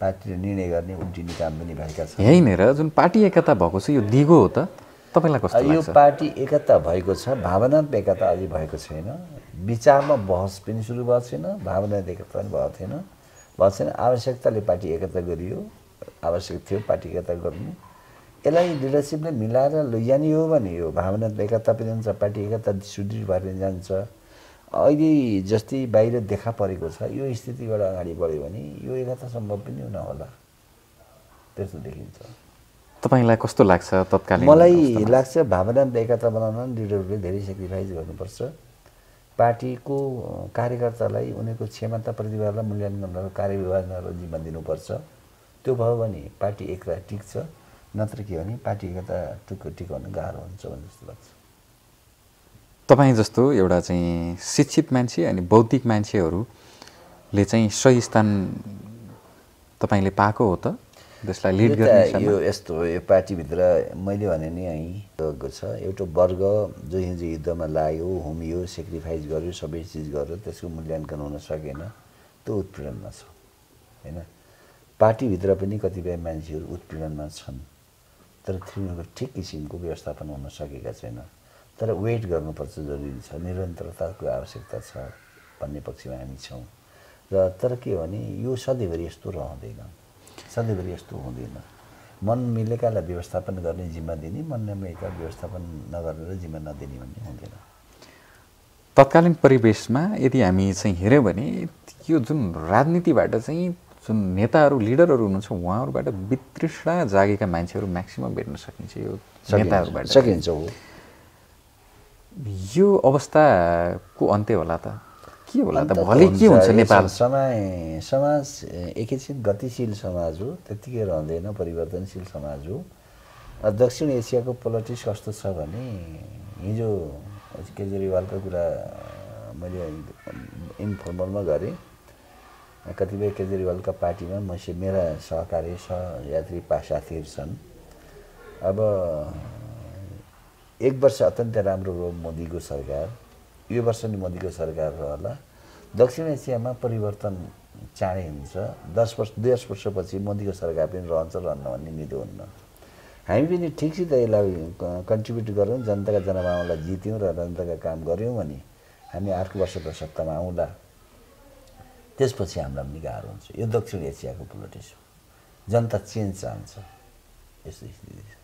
Speaker 2: पार्टीले निर्णय गर्ने उल्टिने काम पनि भएका छन्।
Speaker 1: यहीँनिर जुन पार्टी एकता भएको छ यो दिगो हो त। तपाईँलाई कस्तो
Speaker 2: यो पार्टी एकता भएको छ भावनात्मक एकता अझै भएको छैन। विचारमा बहस पनि सुरु भएको छैन भावनात्मक एकता पनि भएको थिएन। भएको छैन आवश्यकताले पार्टी एकता गरियो। आवश्यक थियो पार्टी एकता गर्नु। यसलाई लिडरसिपले मिलाएर लैजाने हो भने यो भावनात्मक एकता पनि हुन्छ पार्टी एकता सुदृढ भएर जान्छ। अहिले जस्तै बाहिर देखा परेको छ यो स्थितिबाट अगाडि बढ्यो भने यो एकता सम्भव पनि हुन होला त्यस्तो देखिन्छ।
Speaker 1: तपाईँलाई कस्तो लाग्छ तत्कालीन
Speaker 2: मलाई लाग्छ भावनात्मक एकता बनाउन लिडरहरूले धेरै सेक्रिफाइस गर्नुपर्छ। पार्टीको कार्यकर्तालाई उनीहरूको क्षमता प्रतिभालाई मूल्याङ्कन गरेर कार्यविभागलाई जिम्मा दिनुपर्छ। त्यो भयो भने पार्टी एकता टिक्छ। नत्र के भने पार्टी एकता टुक टिकाउन गाह्रो हुन्छ भन्ने जस्तो लाग्छ।
Speaker 1: तपाईँ जस्तो एउटा चाहिँ शिक्षित मान्छे अनि बौद्धिक मान्छेहरूले चाहिँ सही स्थान तपाईँले पाएको हो त? त्यसलाई लिड गर्ने
Speaker 2: यो यस्तो हो यो पार्टीभित्र मैले भने नि यहीँ छ। एउटा वर्ग जो हिजो युद्धमा लाग्यो होमियो सेक्रिफाइस गर्यो सबै चिज गर्यो त्यसको मूल्याङ्कन हुन सकेन त्यो उत्पीडनमा छ। होइन? पार्टीभित्र पनि कतिपय मान्छेहरू उत्पीडनमा छन् तर तिनीहरूको ठिक किसिमको व्यवस्थापन हुन सकेका छैन तर वेट गर्नुपर्छ जरुरी छ निरन्तरताको आवश्यकता छ भन्ने पक्षमा हामी छौँ। र तर के हो भने यो सधैँभरि यस्तो रहँदैन सधैँभरि यस्तो हुँदैन। मन मिलेकालाई व्यवस्थापन गर्ने जिम्मा दिने मन नमिलेका व्यवस्थापन नगर्ने र जिम्मा नदिने भन्ने हुँदैन।
Speaker 1: तत्कालीन परिवेशमा यदि हामी चाहिँ हेऱ्यौँ भने यो जुन राजनीतिबाट चाहिँ जुन नेताहरू लिडरहरू हुनुहुन्छ उहाँहरूबाट वितृष्णा जागेका मान्छेहरू म्याक्सिमम् भेट्न सकिन्छ यो नेताहरूबाट।
Speaker 2: सकिन्छ हो
Speaker 1: यो अवस्थाको अन्त्य होला त? के होला त भोलि के हुन्छ नेपाल?
Speaker 2: समय समाज एकैछिन गतिशील समाज हो त्यत्तिकै रहँदैन परिवर्तनशील समाज हो। दक्षिण एसियाको पोलिटिक्स कस्तो छ भने हिजो केजरीवालको कुरा मैले इन्फर्मलमा गरेँ। कतिपय केजरीवालका पार्टीमा म मेरा सहकारी सहयात्री पा साथीहरू छन्। अब एक वर्ष अत्यन्त राम्रो रह्यो मोदीको सरकार यो वर्ष नि मोदीको सरकार रहला दक्षिण एसियामा परिवर्तन चाँडै हुन्छ। दस वर्ष दस वर्षपछि मोदीको सरकार पनि रहन्छ रहन्न भन्ने निधो हुन्न। हामी पनि ठिकसित यसलाई कन्ट्रिब्युट गऱ्यौँ जनताका जनभावनालाई जित्यौँ र जनताका काम गऱ्यौँ भने हामी अर्को वर्ष त सत्तामा आउँला त्यसपछि हामीलाई पनि गाह्रो हुन्छ। यो दक्षिण एसियाको पोलिटिक्स हो। जनता चेन्ज चाहन्छ। यस्तो स्थिति।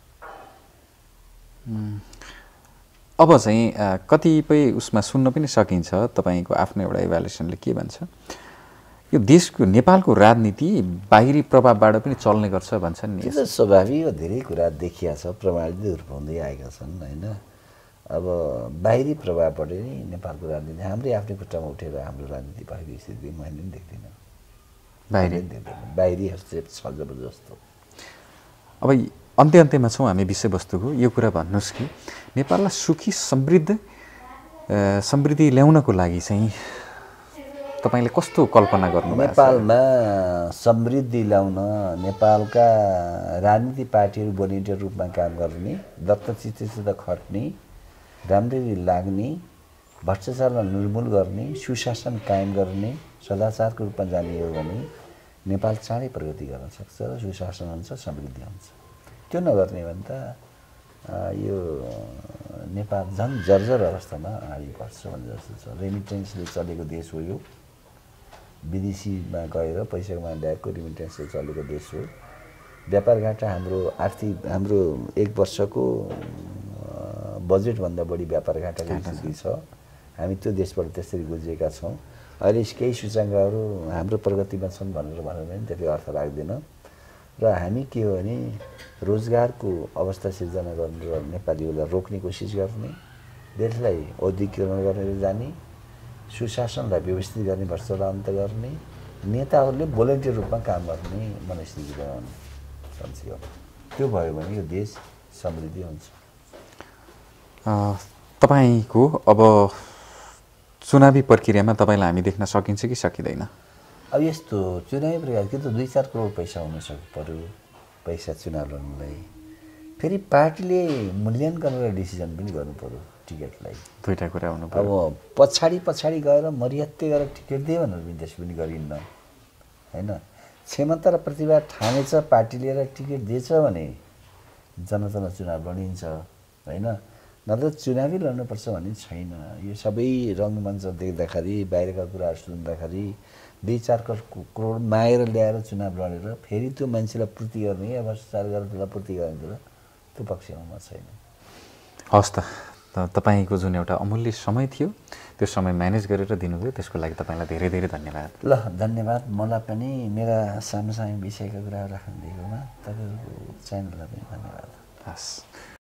Speaker 1: अब चाहिँ कतिपय उसमा सुन्न पनि सकिन्छ तपाईँको आफ्नो एउटा इभ्यालुएसनले के भन्छ? यो देशको नेपालको राजनीति बाहिरी प्रभावबाट पनि चल्ने गर्छ भन्छन् नि
Speaker 2: स्वाभाविक धेरै कुरा देखिया छ प्रमाणित हुँदै आएका छन् होइन? अब बाहिरी प्रभावबाट नै नेपालको राजनीति हाम्रै आफ्नै खुट्टामा उठेर हाम्रो राजनीति भएको स्थिति मैले पनि देख्दिनँ।
Speaker 1: बाहिरी।
Speaker 2: देख्दिनँ बाहिरी हस्तक्षेप छ जबरजस्तो।
Speaker 1: अब अन्त्य अन्त्यमा छौँ हामी विषयवस्तुको यो कुरा भन्नुहोस् कि। नेपाललाई सुखी समृद्ध समृद्धि ल्याउनको लागि चाहिँ तपाईँले कस्तो कल्पना छ?
Speaker 2: नेपालमा समृद्धि ल्याउन नेपालका राजनीतिक पार्टीहरू वोलिन्टियर रूपमा काम गर्ने दत्तचित्तसित खट्ने राम्ररी लाग्ने भ्रष्टाचारलाई निर्मूल गर्ने सुशासन कायम गर्ने सदाचारको रूपमा जाने हो भने नेपाल चाँडै प्रगति गर्न सक्छ र सुशासन हुन्छ समृद्धि हुन्छ। त्यो नगर्ने भने त यो नेपाल झन् जर्जर अवस्थामा अगाडि बढ्छ भन्ने जस्तो छ। रेमिटेन्सले चलेको देश हो यो। विदेशीमा गएर पैसा कमाएर ल्याएको रिमिटेन्सले चलेको देश हो। व्यापार घाटा हाम्रो आर्थिक हाम्रो एक वर्षको बजेटभन्दा बढी व्यापार घाटाको स्थिति छ। हामी त्यो देशबाट त्यसरी गुज्रेका छौँ। अहिले केही सूचकाङ्कहरू हाम्रो प्रगतिमा छन् भनेर भनेर पनि त्यति अर्थ लाग्दैन। र हामी के हो भने रोजगारको अवस्था सिर्जना गर्नु र नेपालीहरूलाई रोक्ने कोसिस गर्ने देशलाई औद्योगिकरण गरेर जाने सुशासनलाई व्यवस्थित गर्ने भ्रष्टाचार अन्त गर्ने नेताहरूले भोलिन्टियर रूपमा काम गर्ने मनस्थिति बनाउने हो। त्यो भयो भने यो देश समृद्धि हुन्छ।
Speaker 1: तपाईँको अब चुनावी प्रक्रियामा तपाईँलाई हामी देख्न सकिन्छ कि सकिँदैन?
Speaker 2: अब यस्तो चुनावी प्रक्रिया कि त दुई चार करोड पैसा हुन सक्नु पऱ्यो पैसा चुनाव लड्नुलाई। फेरि पार्टीले मूल्याङ्कन गरेर डिसिजन पनि गर्नु पऱ्यो टिकटलाई।
Speaker 1: दुईवटा कुरा हुनु
Speaker 2: अब पछाडि पछाडि गएर मर्यादै गरेर टिकट दियो भनेर पनि त्यसो पनि गरिन्न। होइन? क्षमता र प्रतिभा ठानेछ पार्टीले र टिकट दिएछ भने जनतामा चुनाव लडिन्छ होइन? नत्र चुनावै लड्नुपर्छ भन्ने छैन। यो सबै रङ्गमञ्च देख्दाखेरि बाहिरका कुराहरू सुन्दाखेरि दुई चार करोड करोड मागेर ल्याएर चुनाव लडेर फेरि त्यो मान्छेलाई पूर्ति गर्ने या भ्रष्टाचार गरेर त्यसलाई पूर्ति गर्ने त्यो पक्षमा म छैन।
Speaker 1: हस् त। त- तपाईँको जुन एउटा अमूल्य समय थियो त्यो समय म्यानेज गरेर दिनुभयो त्यसको लागि तपाईँलाई धेरै धेरै धन्यवाद।
Speaker 2: ल धन्यवाद। मलाई पनि मेरा सानो सानो विषयका कुराहरू राख्नु दिएकोमा तपाईँहरूको च्यानललाई पनि धन्यवाद।
Speaker 1: हस्